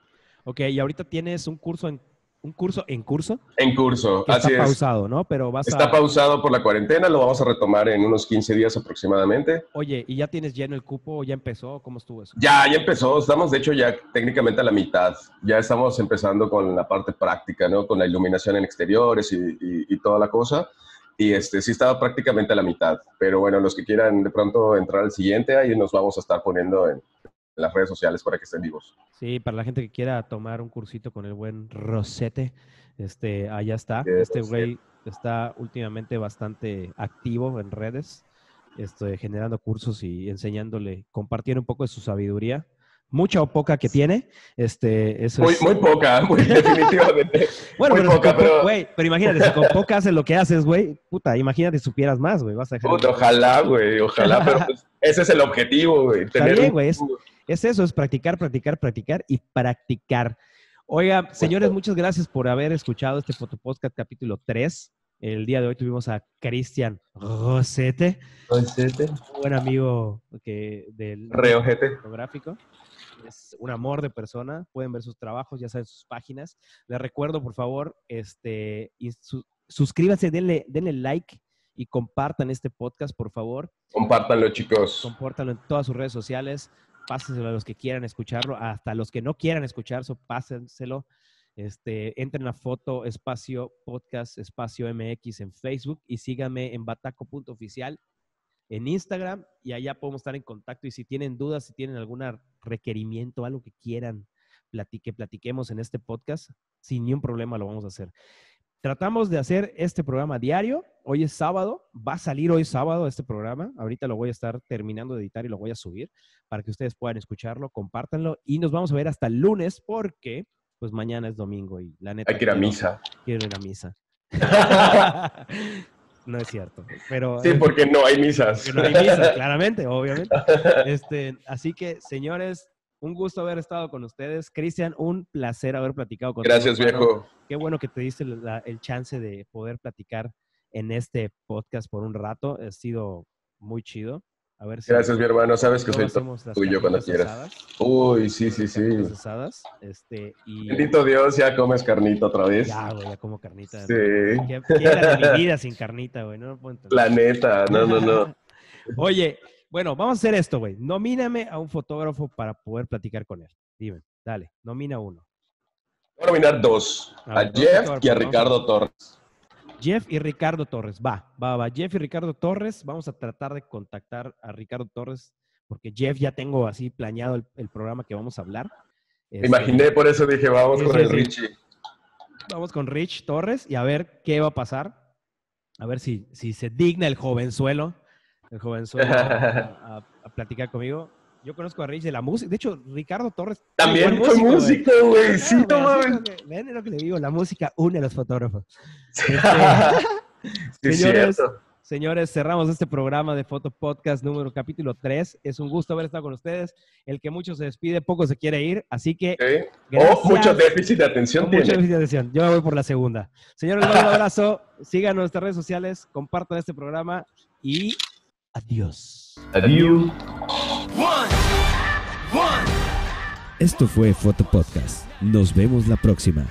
Ok, y ahorita tienes un curso en un curso en curso En curso, que así está es. pausado, ¿no? Pero vas Está a pausado por la cuarentena, lo vamos a retomar en unos 15 días aproximadamente. Oye, ¿y ya tienes lleno el cupo? ¿Ya empezó? ¿Cómo estuvo eso? Ya, ya empezó, estamos de hecho ya técnicamente a la mitad. Ya estamos empezando con la parte práctica, ¿no? Con la iluminación en exteriores y, y- y toda la cosa. Y este, sí estaba prácticamente a la mitad. Pero bueno, los que quieran de pronto entrar al siguiente, ahí nos vamos a estar poniendo en, en las redes sociales para que estén vivos. Sí, para la gente que quiera tomar un cursito con el buen Rosete, este, allá está. Sí, Este güey está últimamente bastante activo en redes, este, generando cursos y enseñándole, compartiendo un poco de su sabiduría. Mucha o poca que tiene, este, eso Muy, es... muy poca, [LAUGHS] muy definitivamente. [LAUGHS] bueno, muy pero, si poca, con pero- güey, pero imagínate, si con poca haces lo que haces, güey, puta, imagínate si supieras más, güey, vas a dejar... Puta, ojalá, güey, ojalá, pero [LAUGHS] pues, ese es el objetivo, güey. tener es- Es eso, es practicar, practicar, practicar y practicar. Oiga, señores, muchas gracias por haber escuchado este Fotopodcast capítulo 3. El día de hoy tuvimos a Cristian Rosete, un buen amigo que, del Reojete. fotográfico. Es un amor de persona. Pueden ver sus trabajos, ya saben sus páginas. Les recuerdo, por favor, este, su- suscríbanse, denle, denle like y compartan este podcast, por favor. Compártanlo, chicos. Compórtalo en todas sus redes sociales. Pásenselo a los que quieran escucharlo, hasta los que no quieran escuchar, pásenselo. Este, entren a foto espacio podcast espacio MX en Facebook y síganme en bataco.oficial en Instagram y allá podemos estar en contacto. Y si tienen dudas, si tienen algún requerimiento, algo que quieran plati- que platiquemos en este podcast, sin ningún problema lo vamos a hacer. Tratamos de hacer este programa diario. Hoy es sábado. Va a salir hoy sábado este programa. Ahorita lo voy a estar terminando de editar y lo voy a subir para que ustedes puedan escucharlo, compártanlo y nos vamos a ver hasta el lunes porque pues mañana es domingo y la neta Hay que ir a quiero- misa. Quiero ir a misa. [LAUGHS] [LAUGHS] no es cierto, pero Sí, porque no hay misas. no hay misa, [LAUGHS] claramente, obviamente. [LAUGHS] Este, así que, señores, un gusto haber estado con ustedes. Cristian, un placer haber platicado contigo. Gracias, viejo. Qué bueno que te diste la- el chance de poder platicar en este podcast por un rato. Ha sido muy chido. A ver si Gracias, mi hermano. Sabes que soy tuyo cuando quieras. asadas, Uy, sí, sí, sí. asadas, este, y Bendito Dios, ya comes carnita otra vez. ya, güey, ya como carnita. Sí. ¿Qué, qué era de mi vida sin carnita, güey? No lo puedo entender. La neta, no, no, no. [LAUGHS] Oye, bueno, vamos a hacer esto, güey. Nomíname a un fotógrafo para poder platicar con él. Dime, dale, nomina uno. Voy a nominar dos. A A ver, dos Jeff y a- Ricardo Torres. Jeff y Ricardo Torres. Va, va, va. Jeff y Ricardo Torres. Vamos a tratar de contactar a Ricardo Torres porque Jeff ya tengo así planeado el, el programa que vamos a hablar. Me Este, imaginé, por eso dije, vamos Sí, con sí, el sí. Richie. Vamos con Rich Torres y a ver qué va a pasar. A ver si, si se digna el jovenzuelo, el jovenzuelo a, a- a platicar conmigo. Yo conozco a Rich de la música. De hecho, Ricardo Torres. También fue músico, güey. Sí, Ah, no güey, así mames. Ven lo que le digo, la música une a los fotógrafos. [LAUGHS] Sí, Este, [LAUGHS] sí, señores, cierto. señores, cerramos este programa de Foto Podcast número capítulo 3. Es un gusto haber estado con ustedes. El que mucho se despide, poco se quiere ir, así que... O mucho déficit de atención. Mucho déficit de atención. Yo me voy por la segunda. Señores, un [LAUGHS] abrazo. Sigan nuestras redes sociales, compartan este programa y adiós. Adiós. Esto fue Foto Podcast. Nos vemos la próxima.